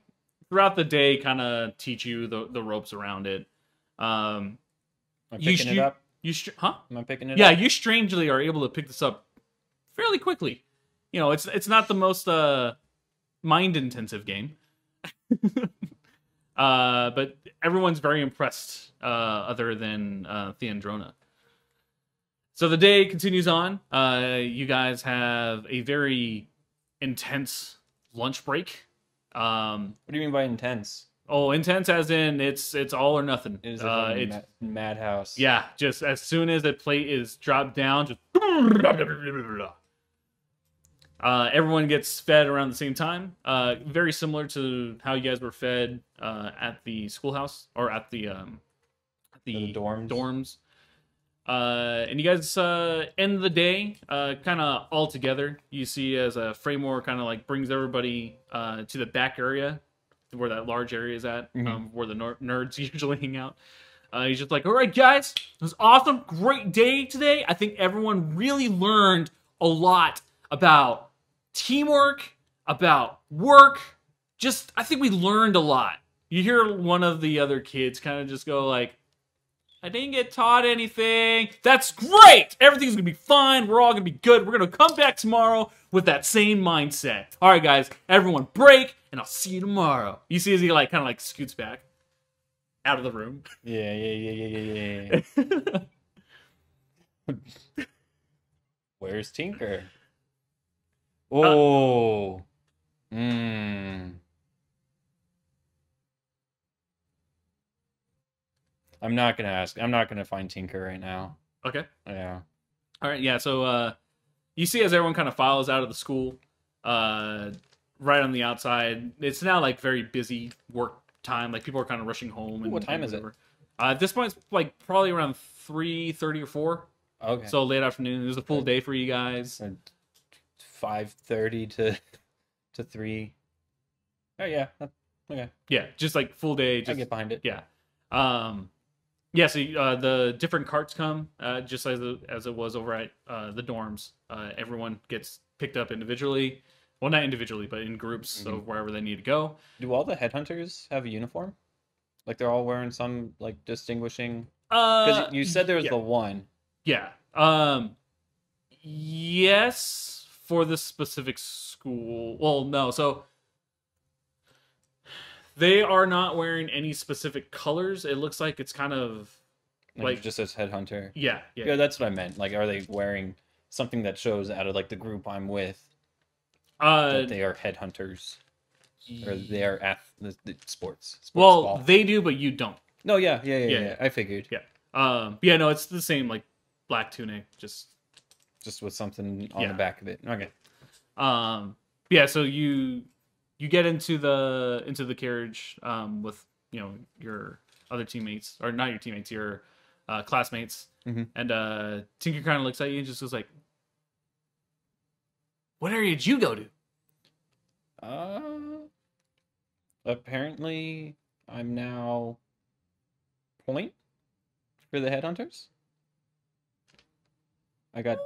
throughout the day kind of teach you the the ropes around it. Um, Am I You picking shoot- it up? you str- huh? Am I picking it Yeah, up? you strangely are able to pick this up fairly quickly. You know, it's it's not the most uh mind intensive game. *laughs* uh but everyone's very impressed uh other than uh Theandrona. So the day continues on. Uh you guys have a very intense lunch break. Um What do you mean by intense? oh, intense as in it's it's all or nothing. It is uh, a it's ma- madhouse. yeah, just as soon as the plate is dropped down, just *laughs* uh, everyone gets fed around the same time. Uh, very similar to how you guys were fed uh, at the schoolhouse or at the um, the, The dorms. dorms. Uh, and you guys uh, end the day uh, kind of all together. You see as a framework kind of like brings everybody uh, to the back area where that large area is at, Mhm. um, where the ner- nerds *laughs* usually hang out. Uh, he's just like, all right, guys, it was awesome, great day today. I think everyone really learned a lot about teamwork, about work. Just, I think we learned a lot. You hear one of the other kids kind of just go like, I didn't get taught anything. That's great. Everything's gonna be fine. We're all gonna be good. We're gonna come back tomorrow with that same mindset. All right, guys. Everyone, break, and I'll see you tomorrow. You see as he like kind of like scoots back out of the room. Yeah, yeah, yeah, yeah, yeah, yeah. yeah. *laughs* Where's Tinker? Oh. Mmm. I'm not gonna ask. I'm not gonna find Tinker right now. okay. Yeah. All right. Yeah. So uh, you see as everyone kind of files out of the school, uh, right on the outside. It's now like very busy work time. Like people are kind of rushing home. And, What time is it? Uh, at this point, it's like probably around three thirty or four. Okay. So late afternoon. It was a full day for you guys. Five thirty to to three. Oh yeah. Okay. Yeah, just like full day. I get behind it. yeah. Um, yeah. So uh, the different carts come, uh, just as it, as it was over at uh, the dorms. Uh, everyone gets picked up individually. Well, not individually, but in groups of wherever they need to go. Do all the headhunters have a uniform? Like they're all wearing some like distinguishing. Uh, Because you said there was yeah. the one. Yeah. Um yes for this specific school. Well, no. So they are not wearing any specific colors. It looks like it's kind of Like, Like- just says headhunter. yeah, yeah. Yeah, that's what I meant. Like, are they wearing something that shows out of like the group I'm with Uh that they are headhunters or they are at the, the sports? sports well, ball? they do but you don't. no, yeah, yeah, yeah, Yeah. yeah, I figured. Yeah. Um yeah, no, it's the same like black tunic just Just with something on Yeah. the back of it. Okay. um yeah so you you get into the into the carriage um with you know your other teammates or not your teammates your uh classmates Mhm. and uh tinker kind of looks at you and just goes like what area did you go to Uh, apparently, I'm now point for the headhunters. I got.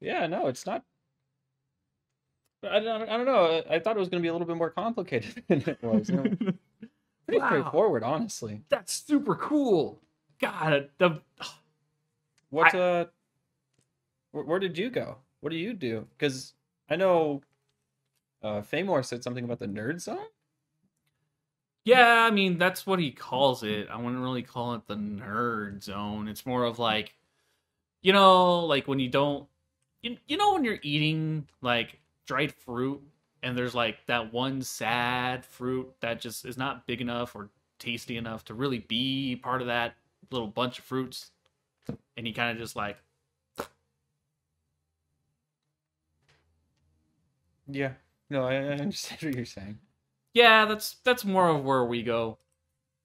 Yeah, no, it's not. I don't, I don't know. I thought it was going to be a little bit more complicated *laughs* than it was. You know, pretty Wow. straightforward, honestly. that's super cool god the What uh, where, where did you go? What do you do? Because I know, uh, Famor said something about the nerd zone. Yeah, I mean that's what he calls it. I wouldn't really call it the nerd zone. It's more of like, you know, like when you don't, you, you know, when you're eating like dried fruit and there's like that one sad fruit that just is not big enough or tasty enough to really be part of that little bunch of fruits, and you kind of just like, Yeah. No, I, I understand what you're saying. yeah, that's that's more of where we go.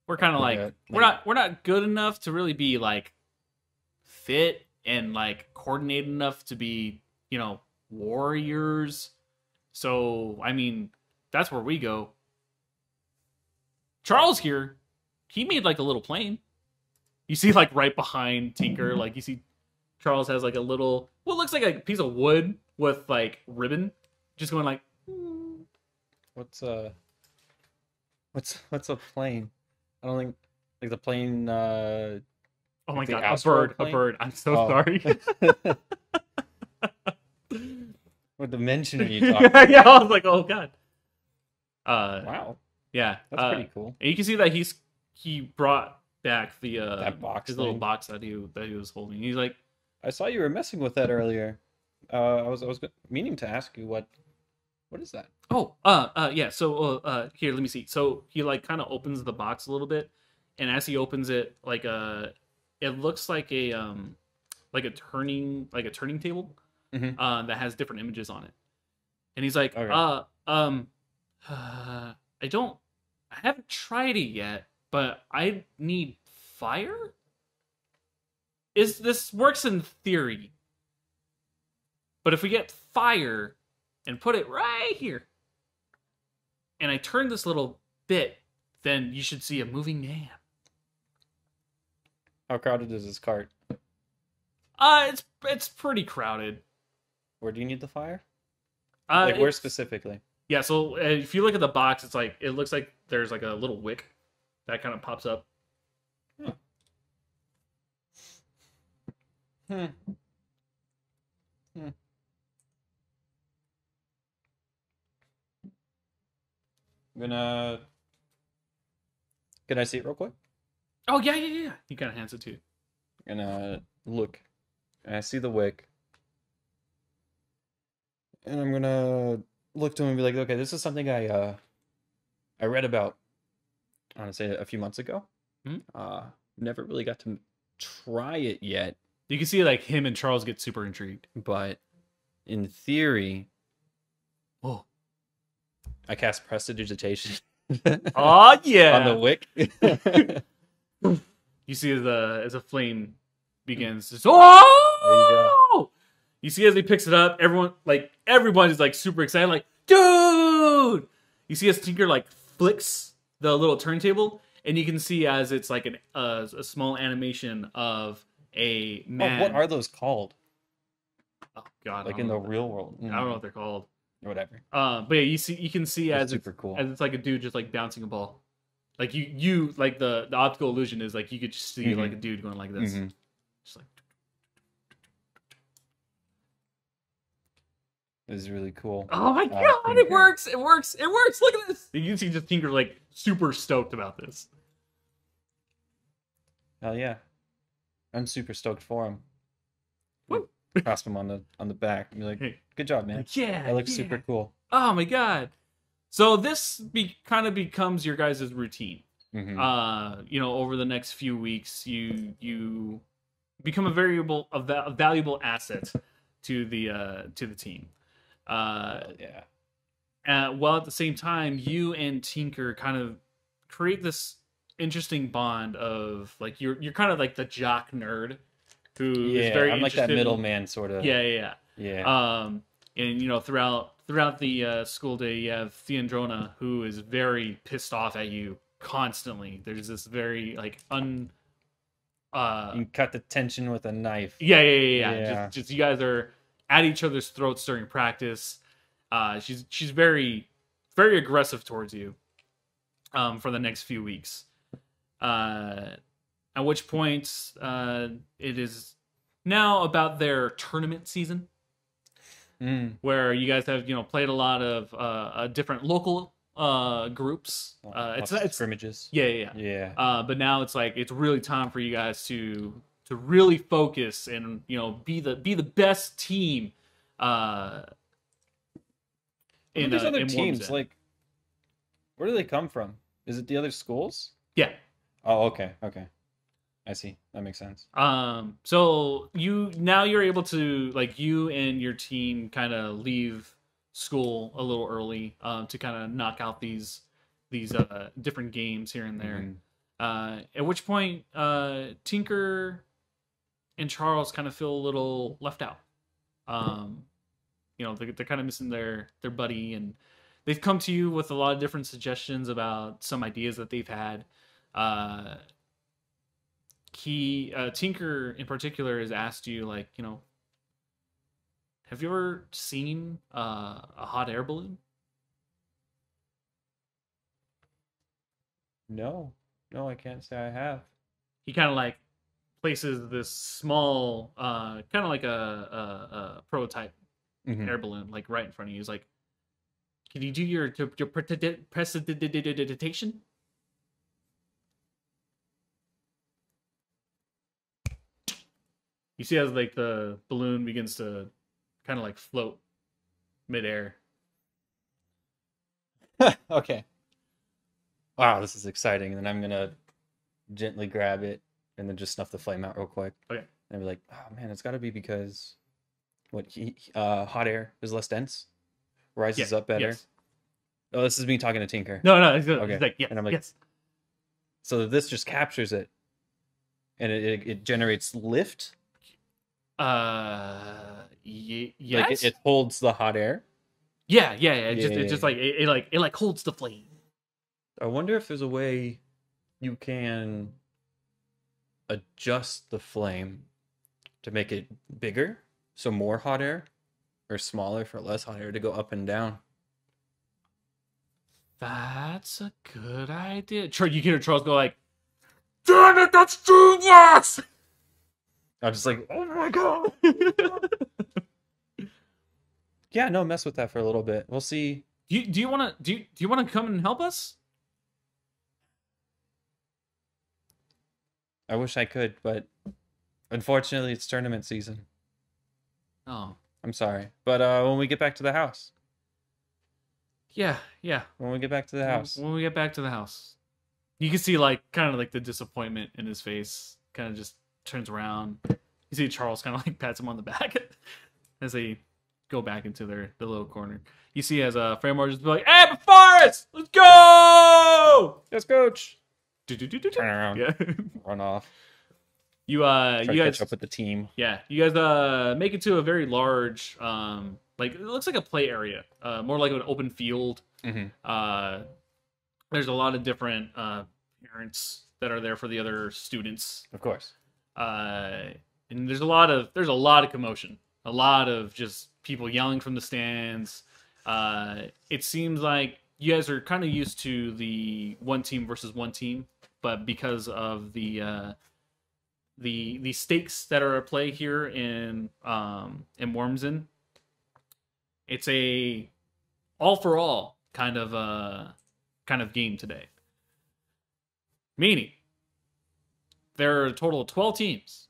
We're kind of like Yeah, we're not we're not good enough to really be like fit and like coordinated enough to be you know warriors so i mean that's where we go charles here he made like a little plane you see like right behind tinker like you see charles has like a little what looks like a piece of wood with like ribbon just going like What's uh What's what's a plane? I don't think like the plane. uh Oh my god, a astral bird, a bird. I'm so Oh. sorry. What dimension are you *laughs* talking? yeah, I was like, oh god. Uh, Wow, yeah, that's uh, pretty cool. And you can see that he's he brought back the uh That box his little box that he that he was holding. He's like, I saw you were messing with that earlier. Uh, I was I was meaning to ask you what what is that? oh, uh, uh, yeah. So, uh, uh, here, let me see. So he like kind of opens the box a little bit, and as he opens it, like uh, it looks like a um, like a turning like a turning table, Mhm. uh, that has different images on it, and he's like, Okay. uh, um, uh, *sighs* I don't, I haven't tried it yet, but I need fire. Is this works in theory? But if we get fire and put it right here, and I turn this little bit, then you should see a moving man. How crowded is this cart? Uh, it's it's pretty crowded. Where do you need the fire? Uh, like where specifically? Yeah, so uh, if you look at the box, it's like it looks like there's like a little wick that kind of pops up. Hmm. Hmm. I'm gonna. Can I see it real quick? Oh yeah, yeah, yeah. He kind of hands it to you. I'm gonna look and I see the wick. And I'm gonna look to him and be like, okay, this is something I uh I read about I want to say a few months ago. Mhm. Uh never really got to try it yet, You can see like him and Charles get super intrigued. but in theory, Oh, I cast prestidigitation oh *laughs* yeah. on the wick. *laughs* *laughs* you see as the as a flame begins. Just, oh! You see as he picks it up, everyone like everyone is like super excited, like dude. You see as Tinker like flicks the little turntable, and you can see as it's like an uh, a small animation of a Oh, man. what are those called? oh god, Like in the real world? I don't know what they're called. Or whatever. Uh, but yeah, you see, you can see That's as super cool. as it's like a dude just like bouncing a ball. Like you, you like the the optical illusion is like you could just see Mhm. like a dude going like this, Mhm. just like This is really cool. oh my Uh, god, it Tinker. works, it works, it works. Look at this. You can see just Tinker like super stoked about this. Hell yeah. I'm super stoked for him. Woo. Clasp him on the on the back and be like, Hey, good job, man. yeah, That looks yeah. super cool. Oh my god. So this be kind of becomes your guys' routine. Mhm. uh you know over the next few weeks you you become a variable a, a valuable asset to the uh to the team uh yeah. uh, while at the same time you and tinker kind of create this interesting bond of like you're you're kind of like the jock nerd who is Yeah, very I'm like that in- middleman sort of. yeah yeah yeah Yeah. um, and you know, throughout throughout the uh, school day, you have Theandrona, who is very pissed off at you constantly. There's this very like un, uh, you can cut the tension with a knife. yeah, yeah, yeah, yeah. Yeah. Just, just you guys are at each other's throats during practice. Uh, she's she's very very aggressive towards you. Um, for the next few weeks. Uh, at which point, uh, it is now about their tournament season Mm. where you guys have you know played a lot of uh, uh different local uh groups uh it's it's scrimmages. yeah yeah, yeah. Yeah. uh but now it's like it's really time for you guys to to really focus and you know be the be the best team uh in, these uh, other in teams like where do they come from? Is it the other schools? yeah Oh, okay, okay. I see. That makes sense. Um, so you now you're able to like you and your team kind of leave school a little early um, to kind of knock out these these uh, different games here and there. Mhm. Uh, at which point, uh, Tinker and Charles kind of feel a little left out. Um, you know, they're, they're kind of missing their their buddy, and they've come to you with a lot of different suggestions about some ideas that they've had. Uh, he uh, Tinker in particular has asked you, like, you know, have you ever seen uh, a hot air balloon? No, no, I can't say I have. He kind of like places this small, uh, kind of like a, a, a prototype Mhm. air balloon, like right in front of you. He's like, "Can you do your to your, your predi- prestidigitation?" You see, as like the balloon begins to kind of like float midair. *laughs* okay. Wow, this is exciting. And then I'm gonna gently grab it and then just snuff the flame out real quick. Okay. And be like, oh man, it's got to be because what he, uh, hot air is less dense, rises Yeah, up better. yes. Oh, this is me talking to Tinker. No, no, he's, Okay. he's like, yes, And I'm like, yes. So this just captures it, and it, it, it generates lift. Uh, y- yes. Like it, it holds the hot air. yeah, yeah, yeah. It Yeah, just, it just like it, it like it like holds the flame. I wonder if there's a way you can adjust the flame to make it bigger, so more hot air, or smaller for less hot air to go up and down. That's a good idea. Troy, you can hear Charles go like, "Damn it, that's genius!" I'm just like, oh my *laughs* god. yeah, no, mess with that for a little bit. We'll see. Do you, do you want to do you, do you want to come and help us? I wish I could, but unfortunately, it's tournament season. Oh, I'm sorry, but uh, when we get back to the house, yeah, yeah. when we get back to the house, When we get back to the house, you can see like kind of like the disappointment in his face. Kind of just turns around. You see Charles kind of like *laughs* pats him on the back *laughs* as they go back into their the little corner. You see as uh Framework just be like, "Hey, Forrest, let's go!" yes, coach. Do-do-do-do-do. Turn around, Yeah. *laughs* run off, You uh, try you to guys catch up with the team. Yeah, you guys uh make it to a very large um like it looks like a play area. Uh more like an open field. Mhm. Uh there's a lot of different uh parents that are there for the other students. Of course. Uh and there's a lot of there's a lot of commotion. A lot of just people yelling from the stands. Uh it seems like you guys are kind of used to the one team versus one team, but because of the uh the the stakes that are at play here in um in Wormzen. It's a all for all kind of uh kind of game today. Meaning there are a total of 12 teams,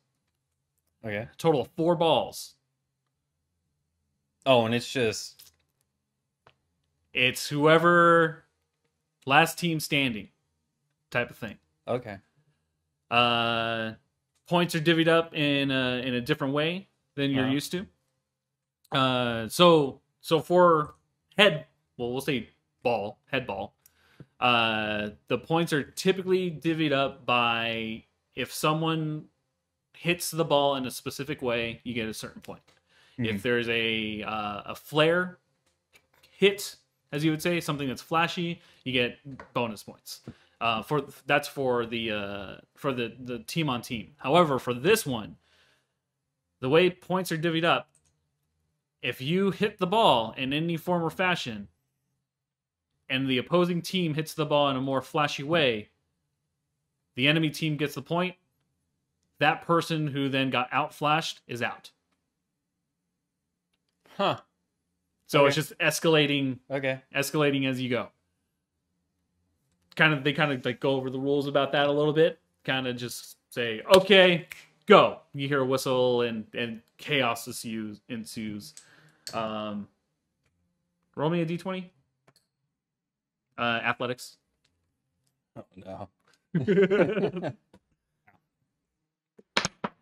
Okay. a total of 4 balls. Oh, and it's just It's whoever last team standing type of thing. okay. Uh, points are divvied up in a, in a different way than you're Uh-huh. used to. Uh, so so for head, well, we'll say ball, head ball. Uh, the points are typically divvied up by if someone hits the ball in a specific way, you get a certain point. If there's a uh, a flare hit, as you would say, something that's flashy, you get bonus points. Uh, for that's for the uh, for the the team on team. However, for this one, the way points are divvied up, if you hit the ball in any form or fashion, and the opposing team hits the ball in a more flashy way, the enemy team gets the point. That person who then got outflashed is out. Huh. So Okay. it's just escalating Okay. escalating as you go. Kind of, they kind of like go over the rules about that a little bit. Kind of just say, "Okay, go." You hear a whistle, and and chaos ensues. ensues. Um, roll me a d twenty. Uh, athletics. Oh no. *laughs*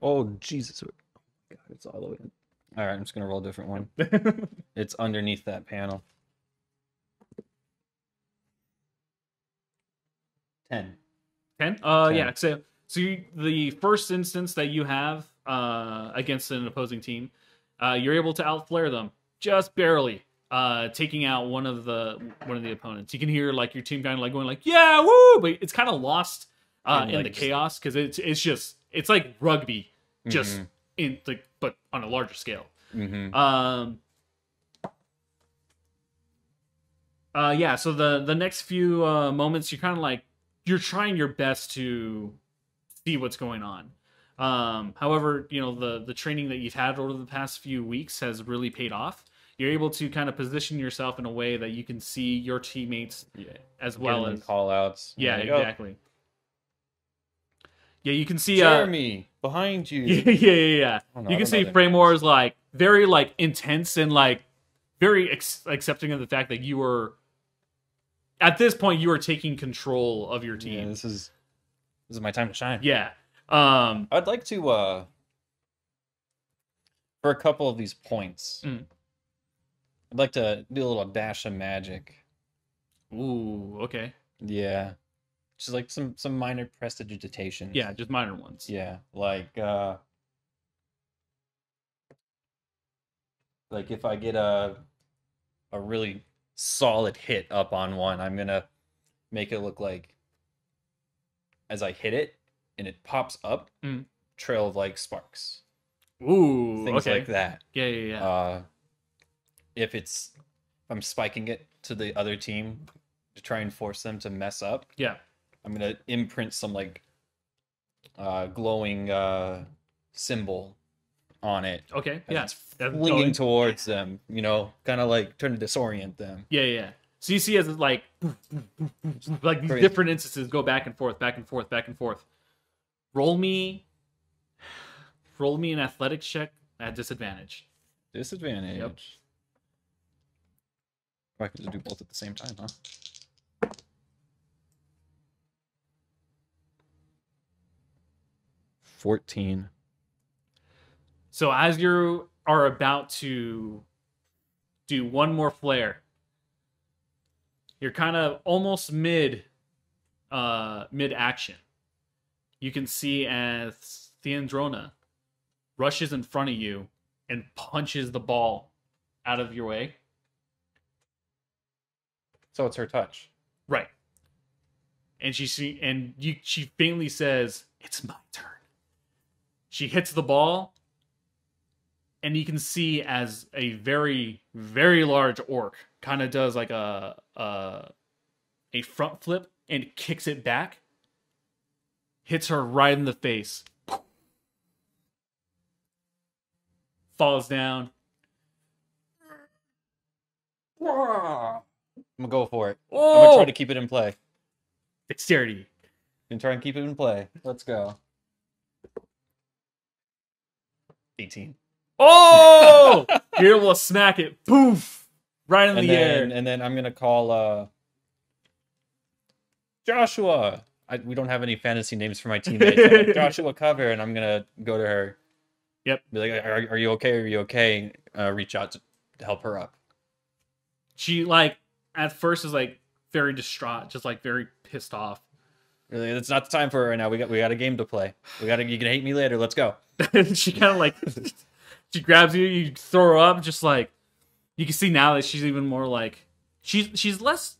oh Jesus. Oh God, it's all the way in. All right, I'm just gonna roll a different one. *laughs* It's underneath that panel. Ten. Ten. Uh, Ten. yeah. So, so you, the first instance that you have uh against an opposing team, uh, you're able to outflare them just barely, uh, taking out one of the one of the opponents. You can hear like your team kind of like going like, "Yeah, woo!" But it's kind of lost uh, In, in like, the chaos because it's it's just it's like rugby, just Mhm. in like but on a larger scale. Mm-hmm. Um. Uh, yeah. So the the next few uh, moments, you're kind of like you're trying your best to see what's going on. Um, however, you know the the training that you've had over the past few weeks has really paid off. You're able to kind of position yourself in a way that you can see your teammates Yeah. as well as call outs. yeah, oh, exactly. Yeah, you can see uh, Jeremy behind you. *laughs* yeah, yeah, yeah. yeah. Oh, no, you can see their Fraymore is like very like intense and like very ex- accepting of the fact that you were at this point you are taking control of your Yeah, team. this is this is my time to shine. Yeah. Um I'd like to uh for a couple of these points. Mm. I'd like to do a little dash of magic. ooh, okay. Yeah. Just like some some minor prestidigitation. Yeah, just minor ones. Yeah, like uh like if I get a a really solid hit up on one, I'm going to make it look like as I hit it and it pops up, Mm. trail of like sparks. Ooh, Things okay. like that. Yeah, yeah, yeah. Uh if it's if I'm spiking it to the other team to try and force them to mess up, yeah. I'm gonna imprint some like uh glowing uh symbol on it. Okay. Yeah. it's flinging towards them, you know, kind of like trying to disorient them. Yeah, yeah. So you see as like like these Crazy. different instances go back and forth, back and forth, back and forth. Roll me *sighs* roll me an athletics check at disadvantage. Disadvantage. Yep. I can just do both at the same time, huh? Fourteen. So as you are about to do one more flare, you're kind of almost mid uh mid action. You can see as Theandrona rushes in front of you and punches the ball out of your way. So it's her touch. Right. And she see and you she faintly says, "It's my turn." She hits the ball and you can see as a very very large orc kind of does like a a a front flip and kicks it back. Hits her right in the face. Falls down. I'm gonna go for it. I'm Oh! gonna try to keep it in play. Dexterity. And try and keep it in play. Let's go. 18. Oh! *laughs* Here we'll smack it. Poof! Right in And the then air. and then I'm gonna call uh Joshua. I, we don't have any fantasy names for my teammates. I'm like, *laughs* Joshua cover, and I'm gonna go to her. Yep. Be like, are, are you okay? Are you okay? Uh, reach out to, to help her up. she like at first is like very distraught, just like very pissed off. Really, it's not the time for it right now. We got we got a game to play. We got to. You can hate me later. Let's go. *laughs* and she kind of like *laughs* she grabs you, you throw her up, just like you can see now that she's even more like she's she's less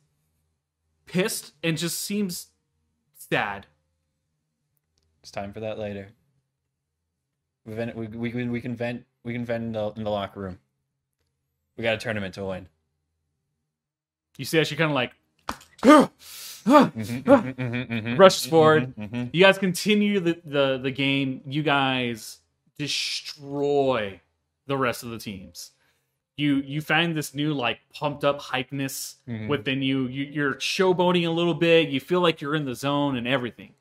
pissed and just seems sad. It's time for that later. We vent, we, we, can- we can vent we can vent in the, in the locker room. We got a tournament to win. You see that she kind of like Mhm, mhm, mhm, mhm, Rushes forward. You guys continue the, the the game. You guys destroy the rest of the teams. You you find this new like pumped up hypeness Mhm. within you. you. You're showboating a little bit. You feel like you're in the zone and everything.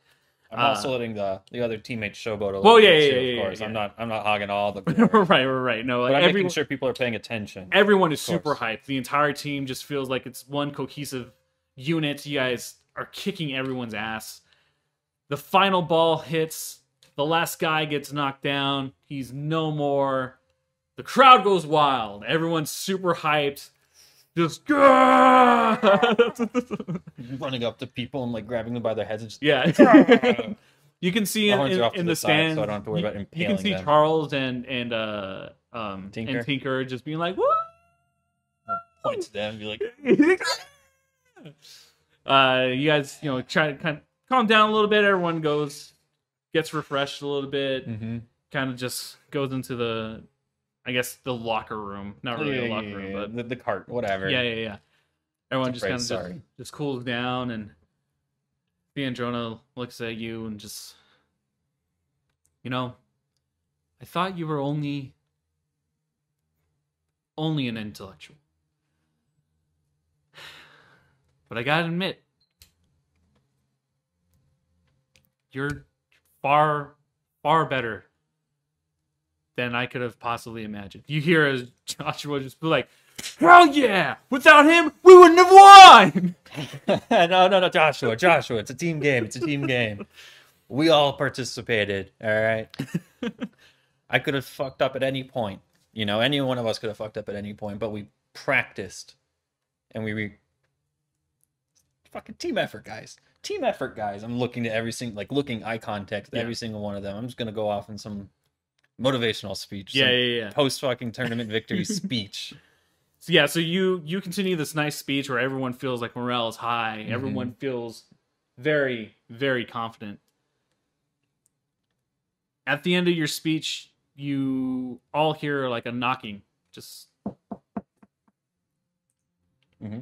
I'm uh, also letting the the other teammates showboat a little Well, yeah, bit yeah, too, yeah, of course. yeah. I'm not I'm not hogging all the *laughs* right, right, right. No, but like I'm everyone, making sure people are paying attention. everyone is super hyped. The entire team just feels like it's one cohesive unit. You guys are kicking everyone's ass. The final ball hits. The last guy gets knocked down. He's no more. The crowd goes wild. Everyone's super hyped. Just *laughs* running up to people and like grabbing them by their heads and just yeah. you can see I'll in, you in, in the the side stands. so I don't have to worry you, about you can see them. Charles and and uh um Tinker. and Tinker just being like, "What?" point to them and be like *laughs* uh, you guys, you know, try to kind of calm down a little bit. Everyone goes, gets refreshed a little bit, mm-hmm. kind of just goes into the, I guess, the locker room. Not really a locker room, but the, the cart, whatever. yeah, yeah, yeah. Everyone It's just kind of just, just cools down and Theandrona looks at you and just, you know, I thought you were only, only an intellectual. But I gotta admit, you're far, far better than I could have possibly imagined. You hear as Joshua just be like, Hell yeah! Without him, we wouldn't have won! *laughs* no, no, no, Joshua, Joshua. It's a team game. It's a team game. We all participated. All right. I could have fucked up at any point. You know, any one of us could have fucked up at any point, but we practiced, and we re- fucking team effort, guys. Team effort, guys. I'm looking at every single, like, looking eye contact Yeah. every single one of them. I'm just gonna go off in some motivational speech. Yeah, yeah, yeah. Post fucking tournament victory *laughs* speech. So yeah, so you you continue this nice speech where everyone feels like morale is high. Mm-hmm. Everyone feels very very confident. At the end of your speech, you all hear like a knocking. Just hmm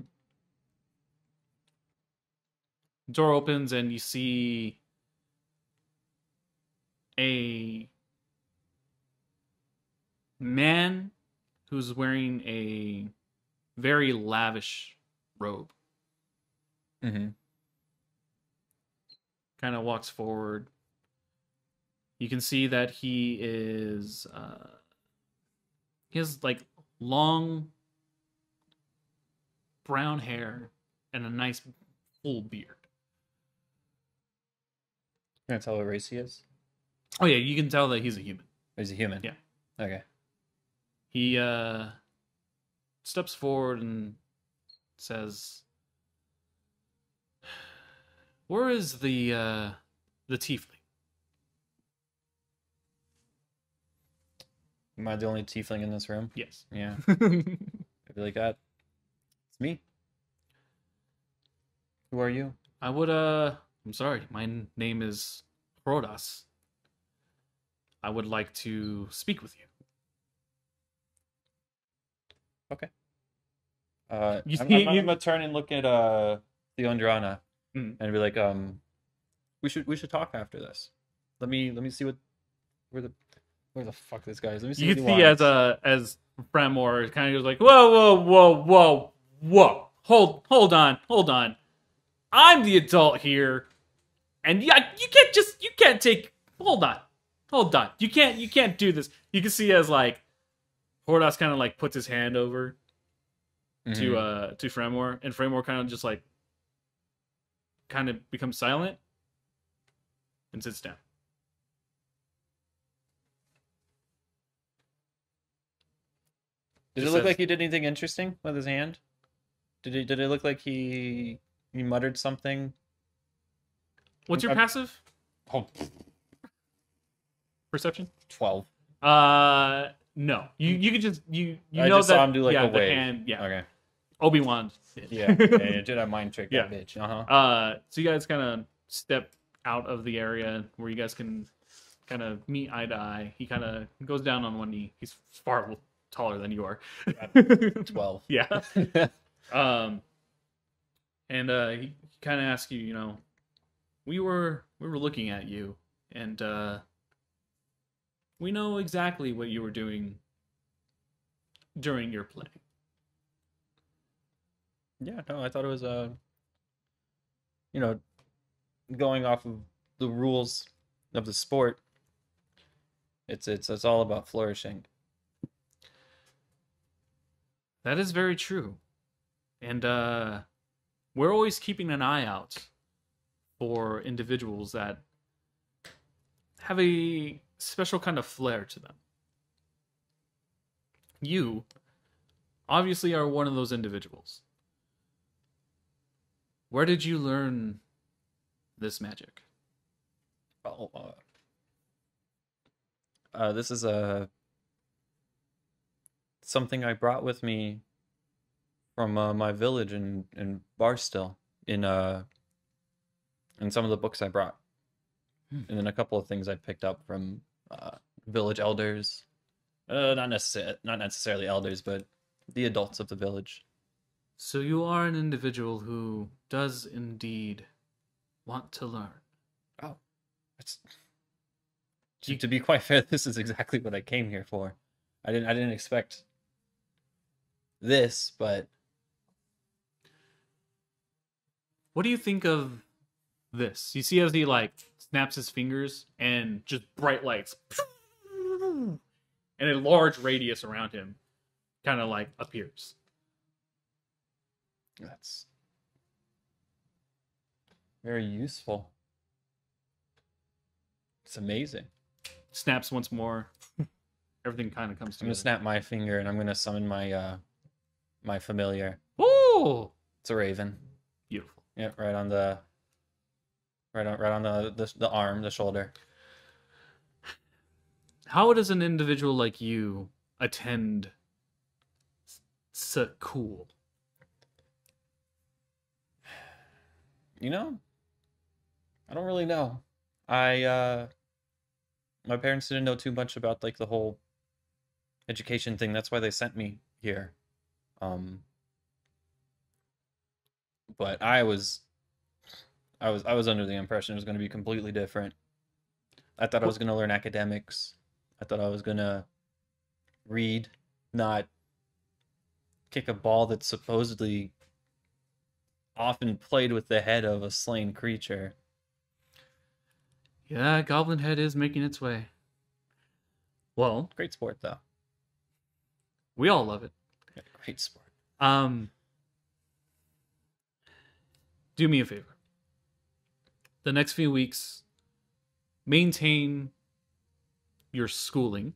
door opens and you see a man who's wearing a very lavish robe. hmm kind of walks forward. You can see that he is uh he has like long brown hair and a nice full beard. Can I tell what race he is? Oh yeah, you can tell that he's a human. He's a human? Yeah. Okay. He uh steps forward and says Where is the uh the tiefling? Am I the only tiefling in this room? Yes. Yeah. *laughs* I feel like that. It's me. Who are you? I would uh I'm sorry, my name is Prodas. I would like to speak with you. Uh, You I'm, see- I'm, I'm gonna turn and look at uh Theandrona Mm. and be like, um, we should we should talk after this. Let me let me see what where the where the fuck this guy is. Let me see. You what can he see as wants. uh as Framor kind of goes like, whoa, whoa, whoa, whoa, whoa. Hold hold on, hold on. I'm the adult here. And yeah, you can't just you can't take hold on. Hold on. You can't you can't do this. You can see as like Hordas kind of like puts his hand over to Mhm. uh to Framor, and Framor kind of just like kind of becomes silent and sits down. Did it just look says- like he did anything interesting with his hand? Did it did it look like he he muttered something? What's your I'm- passive Oh, perception? 12. Uh, no. You you could just you you I know just that saw him do, like, yeah, a the wave. hand yeah Okay. Obi Wan Yeah. yeah, yeah *laughs* Jedi mind trick that Yeah. bitch. Uh-huh. Uh, so you guys kind of step out of the area where you guys can kind of meet eye to eye. He kind of goes down on one knee. He's far taller than you are. 12. *laughs* yeah. *laughs* Um, and uh, he kind of asks you, you know, we were we were looking at you, and uh, we know exactly what you were doing during your play. Yeah, no, I thought it was uh you know, going off of the rules of the sport. It's it's it's all about flourishing. That is very true. And uh we're always keeping an eye out for individuals that have a special kind of flair to them. You obviously are one of those individuals. Where did you learn this magic? Oh, uh, uh, this is a something I brought with me from uh, my village in in Barstill in uh in some of the books I brought, Hmm. and then a couple of things I picked up from uh, village elders. Uh, not necessarily not necessarily elders, but the adults of the village. So you are an individual who does indeed want to learn? It's, to, to be quite fair, *laughs* this is exactly what I came here for. I didn't I didn't expect this, but What do you think of this? You see as he like snaps his fingers and just bright lights and a large radius around him kind of like appears. that's very useful. It's amazing. Snaps once more. Everything kind of comes I'm gonna snap my finger and I'm gonna summon my uh my familiar. Ooh, It's a raven. beautiful. Yeah, right on the right on right on the the, the arm, the shoulder. How does an individual like you attend so cool? You know, I don't really know. I uh my parents didn't know too much about like the whole education thing. That's why they sent me here. Um but I was I was I was under the impression it was going to be completely different. I thought I was going to learn academics. I thought I was going to read, not kick a ball that's supposedly often played with the head of a slain creature. Yeah, Goblin Head is making its way. Well, Great sport though. we all love it. Yeah, great sport. Um, do me a favor. The next few weeks, maintain your schooling.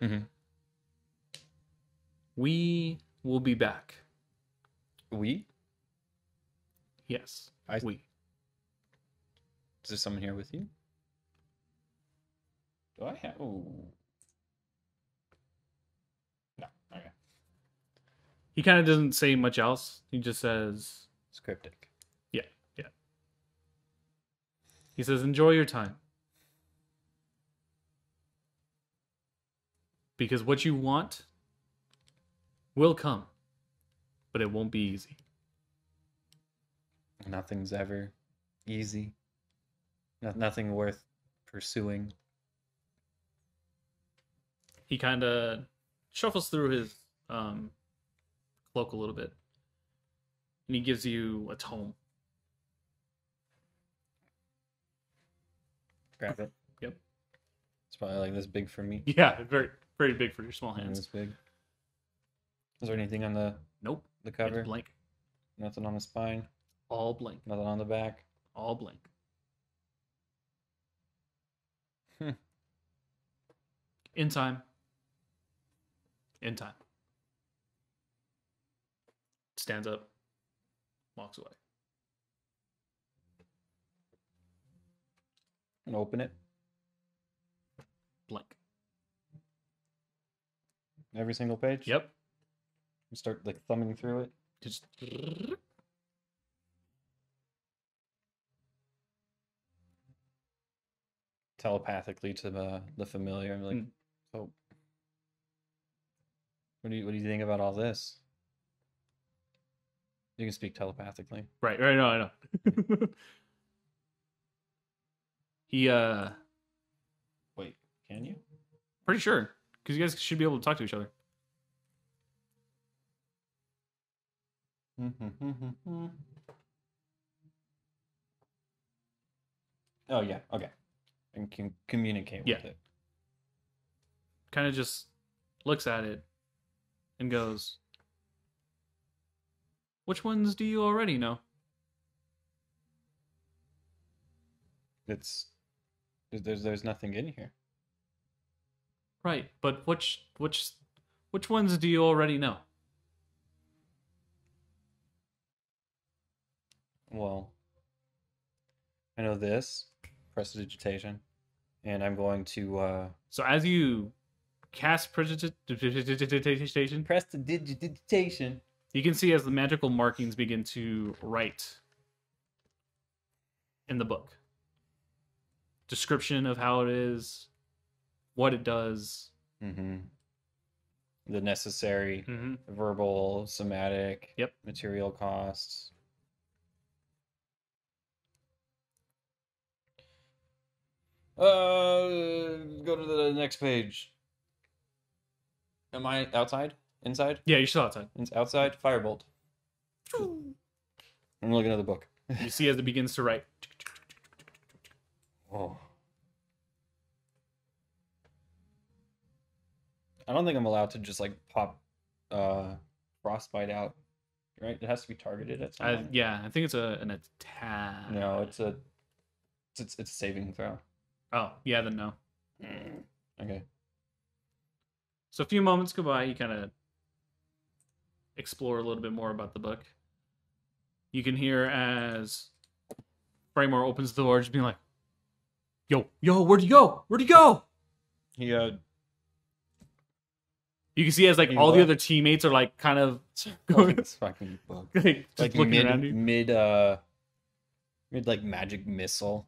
Mhm. We will be back. We? Yes, I- we. Is there someone here with you? Do I have? Oh. No. Okay. He kind of doesn't say much else. He just says, It's cryptic. "Yeah, yeah." He says, "Enjoy your time." Because what you want will come, but it won't be easy. Nothing's ever easy. No, nothing worth pursuing. He kind of shuffles through his um, cloak a little bit, and he gives you a tome. Grab it. Yep. It's probably like this big for me. *laughs* Yeah, very very big for your small hands. This big. Is there anything on the Nope, the it's cover? blank, Nothing on the spine. all blank, Nothing on the back. all blank. Hmm. In time. In time. Stands up, walks away. And open it. Blank. Every single page. Yep. You start like thumbing through it. Just telepathically to the the familiar. I'm like, Mm. so what do you what do you think about all this? You can speak telepathically. right, right. No, I know. *laughs* he uh, Wait, can you? pretty sure because you guys should be able to talk to each other. *laughs* oh yeah, okay. And can communicate with Yeah. it. Kind of just looks at it and goes, "Which ones do you already know?" It's there's there's, nothing in here. Right, but which which which ones do you already know? Well, I know this prestidigitation, and I'm going to uh So as you cast prestidigitation, prestidigitation. you can see as the magical markings begin to write in the book description of how it is, what it does. Mm-hmm. The necessary mm-hmm. verbal, somatic, yep, material costs. Uh, go to the next page. Am I outside? Inside? Yeah, you're still outside. It's outside. Firebolt. I'm looking at the book. you see as it begins to write. *laughs* Oh. I don't think I'm allowed to just like pop uh frostbite out. Right? It has to be targeted at some I, point. yeah, I think it's a an attack. No, it's a it's it's, it's a saving throw. Oh, yeah, then no. Okay. So a few moments go by, you kind of explore a little bit more about the book. You can hear as Braymore opens the door, just being like, "Yo, yo, where'd you go? Where'd you go?" He uh You can see as like all the other teammates are like kind of this *laughs* fucking book. *laughs* like, just Like looking around mid you. mid uh mid like magic missile.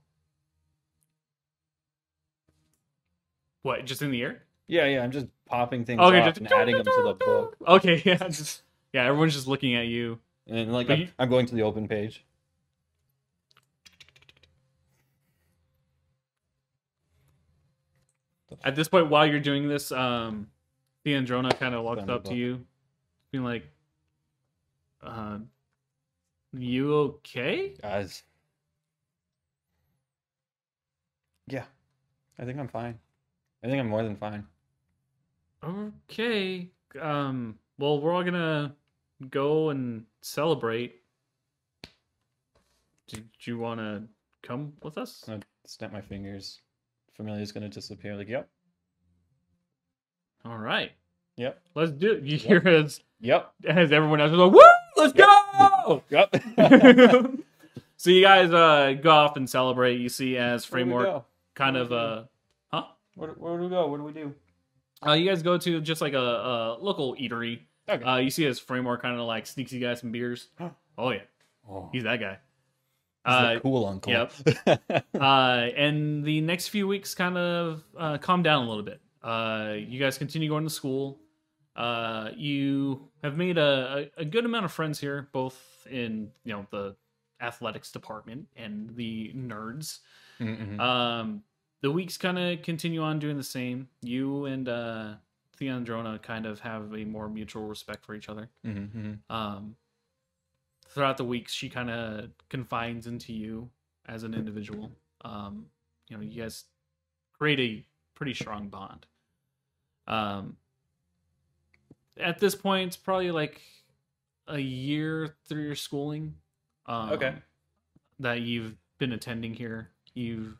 What? Just in the air? Yeah, yeah, I'm just popping things Okay, just and adding them to the book. *laughs* Okay, yeah, just yeah. Everyone's just looking at you. And like I'm, you- I'm going to the open page. At this point, while you're doing this, um, Theandrona kind of walks up to you, being like, uh, "You okay?" Guys. Yeah. I think I'm fine. I think I'm more than fine. Okay. Um. Well, we're all gonna go and celebrate. Did you want to come with us? I'm snap my fingers. Familia's gonna disappear. Like, yep. All right. Yep. Let's do it. You hear as Yep. as everyone else is like, "Woo! Let's go!" *laughs* Yep. *laughs* so you guys uh go off and celebrate. You see as Where do we Framor kind of uh huh? Where, where do we go? What do we do? Uh, you guys go to just like a, a local eatery. Okay. Uh, you see as Framor kind of like sneaks you guys some beers. *gasps* Oh yeah, oh, he's that guy. Uh, cool uncle. yep. *laughs* uh, and the next few weeks kind of uh, calm down a little bit. Uh, you guys continue going to school. Uh, you have made a, a, good amount of friends here, both in you know the athletics department and the nerds. Mhm. Um, the weeks kind of continue on doing the same. You and uh, Theandrona kind of have a more mutual respect for each other. Mhm, mhm. Um, throughout the weeks, she kind of confines into you as an individual. Um, you know, you guys create a pretty strong bond. Um, at this point, it's probably like a year through your schooling. Um, Okay. That you've been attending here. you've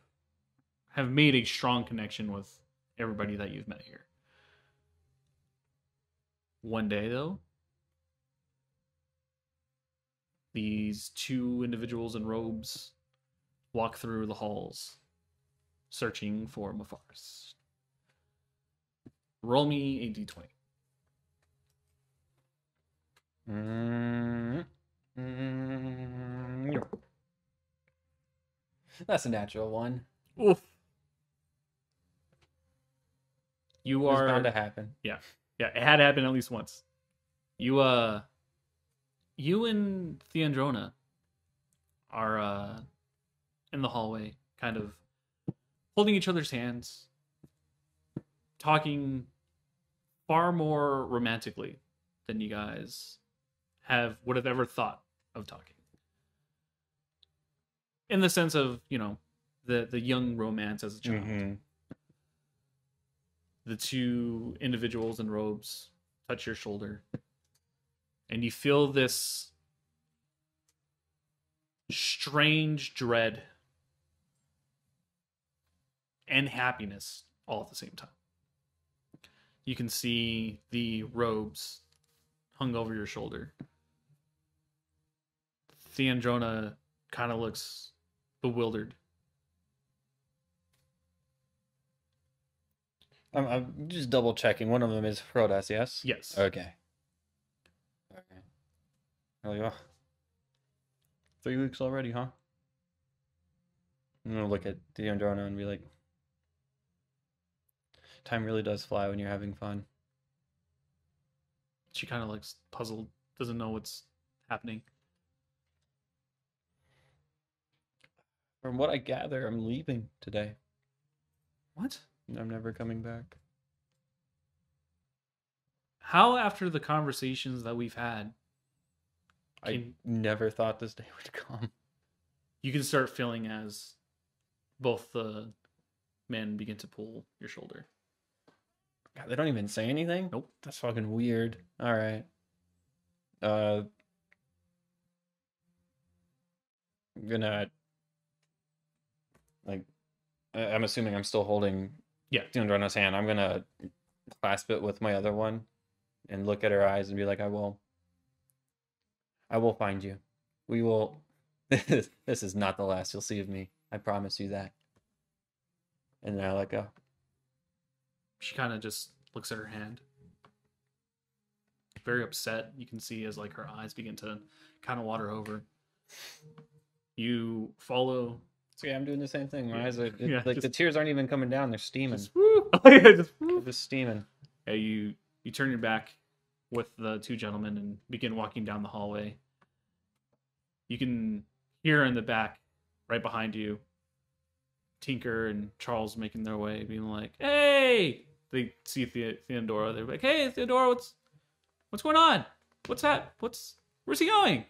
have made a strong connection with everybody that you've met here. One day, though, these two individuals in robes walk through the halls searching for Mafaris. Roll me a d20. Mm, mm, yep. That's a natural one. Oof. You are bound to happen. Yeah, yeah, it had happened at least once. You uh you and Theandrona are uh in the hallway, kind of holding each other's hands, talking far more romantically than you guys have would have ever thought of talking. In the sense of, you know, the the young romance as a child Mhm. the two individuals in robes touch your shoulder and you feel this strange dread and happiness all at the same time you can see the robes hung over your shoulder theandrona kind of looks bewildered I'm, I'm just double checking. One of them is Frodas, yes? yes Okay. Okay. You go. Three weeks already, huh? I'm gonna look at Theandrona and be like, time really does fly when you're having fun. she kind of looks puzzled doesn't know what's happening From what I gather, I'm leaving today. What? I'm never coming back. How after the conversations that we've had, I never thought this day would come. you can start feeling as both the men begin to pull your shoulder. God, they don't even say anything. Nope. That's fucking weird. All right. Uh, I'm gonna like. I'm assuming I'm still holding Yeah. Theandrona's hand. I'm gonna clasp it with my other one, and look at her eyes and be like, "I will. I will find you. We will. *laughs* This is not the last you'll see of me. I promise you that." And then I let go. She kind of just looks at her hand. Very upset. You can see as like her eyes begin to kind of water over. You follow. So yeah, I'm doing the same thing. My eyes are it- Yeah, like the tears aren't even coming down; they're steaming. Just, woo, *laughs* yeah, just, woo. just steaming. Yeah, you you turn your back with the two gentlemen and begin walking down the hallway. You can hear in the back, right behind you, Tinker and Charles making their way, being like, "Hey!" They see the- Theodora. They're like, "Hey, Theodora, what's what's going on? What's that? What's where's he going?"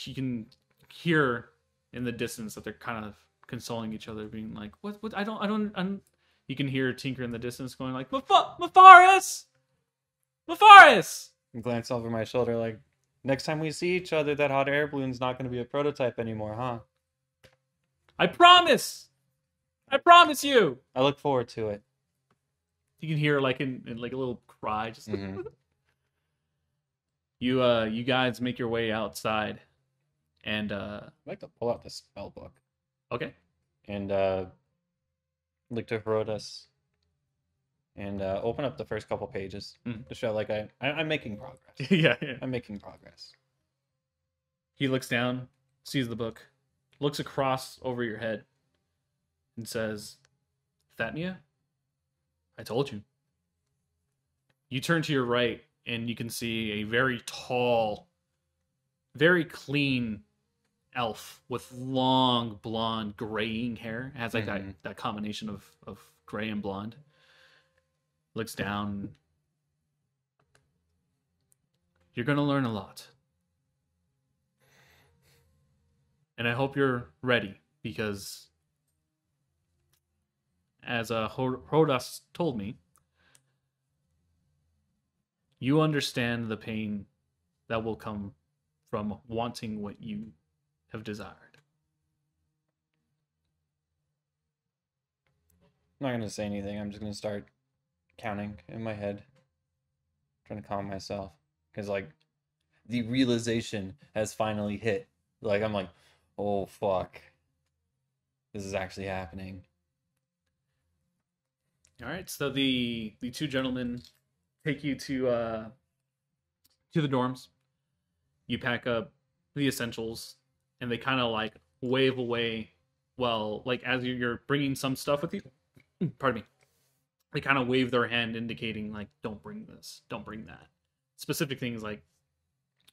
You can hear in the distance that they're kind of consoling each other, being like, "What? What? I don't. I don't. I'm, you can hear Tinker in the distance going like, "Maf- Mafaris! Mafaris! And glance over my shoulder, like, next time we see each other, that hot air balloon's not going to be a prototype anymore, huh? I promise! I promise you!" I look forward to it. You can hear like in, in like a little cry. Just Mhm. *laughs* you uh you guys make your way outside, and uh I'd like to pull out the spell book okay, and uh, look to Herodas and uh, open up the first couple pages Mhm. to show, like, I, I I'm making progress. *laughs* yeah, yeah. I'm making progress. He looks down, sees the book, looks across over your head, and says, Thatnia, I told you. You turn to your right, and you can see a very tall, very clean elf with long, blonde, graying hair. It has like that, that combination of, of gray and blonde. Looks down. You're going to learn a lot. and I hope you're ready because, as uh, Ho- Hodas told me, you understand the pain that will come from wanting what you have desired. I'm not going to say anything. I'm just going to start counting in my head, trying to calm myself. Because, like, the realization has finally hit. Like, I'm like, oh, fuck. This is actually happening. All right, so the the two gentlemen take you to uh to the dorms. You pack up the essentials, and they kind of like wave away. Well, like as you- you're bringing some stuff with you. *clears throat* Pardon me. They kind of wave their hand, indicating like, "Don't bring this. Don't bring that." Specific things like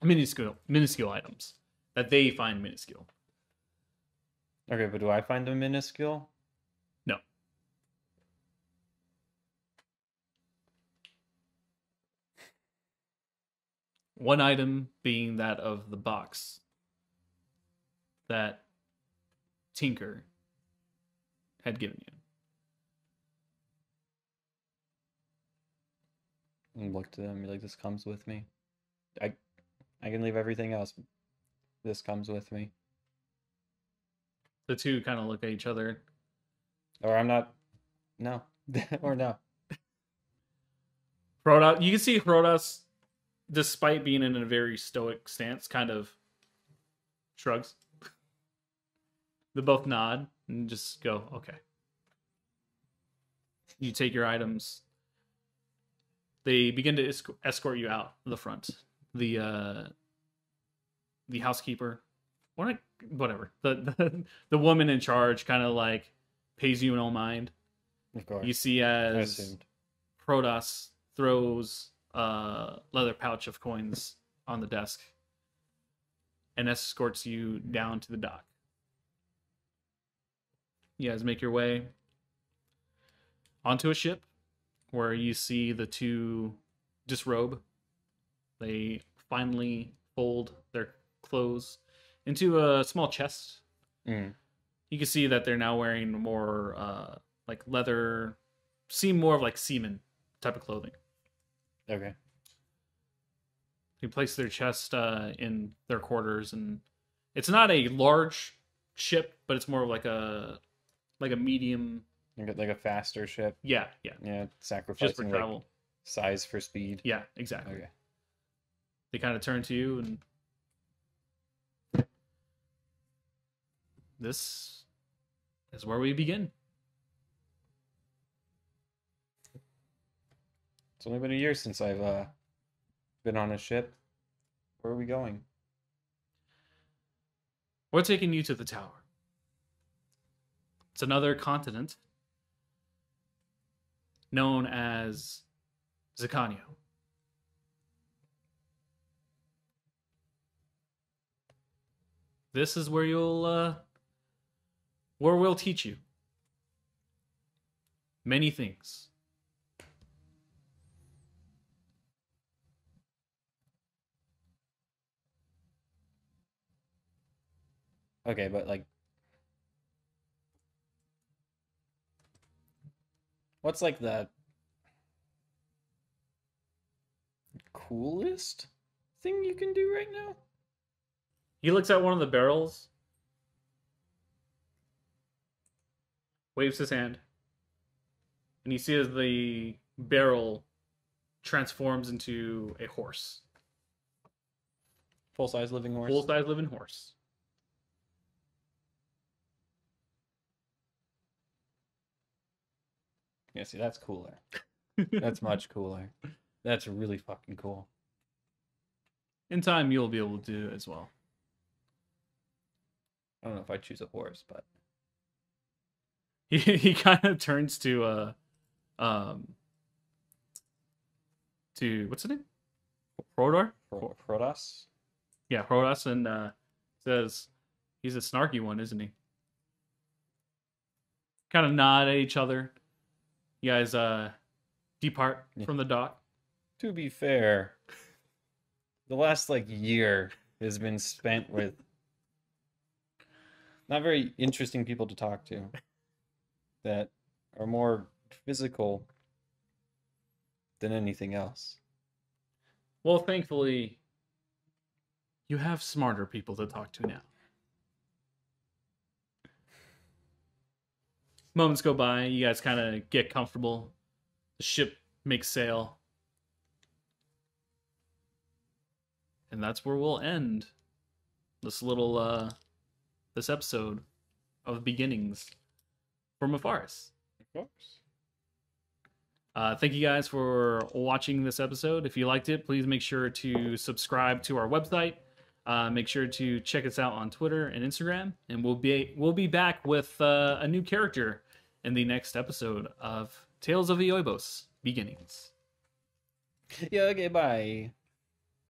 minuscule minuscule items that they find minuscule. Okay, but do I find them minuscule? No. One item being that of the box that Tinker had given you. And look to them and be like, this comes with me. I, I can leave everything else. This comes with me. The two kind of look at each other. Or I'm not. No. *laughs* or no. Hrodas, you can see Hrodas, despite being in a very stoic stance, kind of shrugs. They both nod and just go, okay. You take your items. They begin to esc- escort you out the front. The uh, the housekeeper, or not, whatever, the, the the woman in charge, kind of like pays you no mind. Of course. You see as. Protoss throws a leather pouch of coins on the desk and escorts you down to the dock. You guys make your way. onto a ship where you see the two disrobe. They finally fold their clothes into a small chest. Mm. You can see that they're now wearing more uh, like leather, seem more of like seaman type of clothing. Okay. They place their chest uh, in their quarters, and it's not a large ship, but it's more of like a like a medium. Like a, like a faster ship. Yeah, yeah, Yeah, just for sacrificing like size for speed. Yeah, exactly. Okay. They kind of turn to you, and this is where we begin. It's only been a year since I've uh, been on a ship. Where are we going? We're taking you to the tower. It's another continent known as Zicanio. This is where you'll uh where we'll teach you many things. Okay, but like, what's like the coolest thing you can do right now? He looks at one of the barrels, waves his hand, and you see as the barrel transforms into a horse, Full size living horse. full size living horse. Yeah, see, that's cooler. That's much cooler. That's really fucking cool. In time, you'll be able to do as well. I don't know if I choose a horse, but *laughs* He he kind of turns to uh, um, to what's his name? Rodor. Pro- Protoss. Yeah, Protoss, and uh, says he's a snarky one, isn't he? Kind of nod at each other. You guys uh depart Yeah. from the dock. To be fair, the last like year has been spent with not very interesting people to talk to that are more physical than anything else. Well, thankfully, you have smarter people to talk to now. Moments go by, you guys kind of get comfortable. The ship makes sail. And that's where we'll end this little uh this episode of beginnings from Mafaris. Of course. Uh, thank you guys for watching this episode. If you liked it, please make sure to subscribe to our website. Uh, make sure to check us out on Twitter and Instagram, and we'll be we'll be back with uh, a new character in the next episode of Tales of Ioybos Beginnings. Yeah, okay, bye.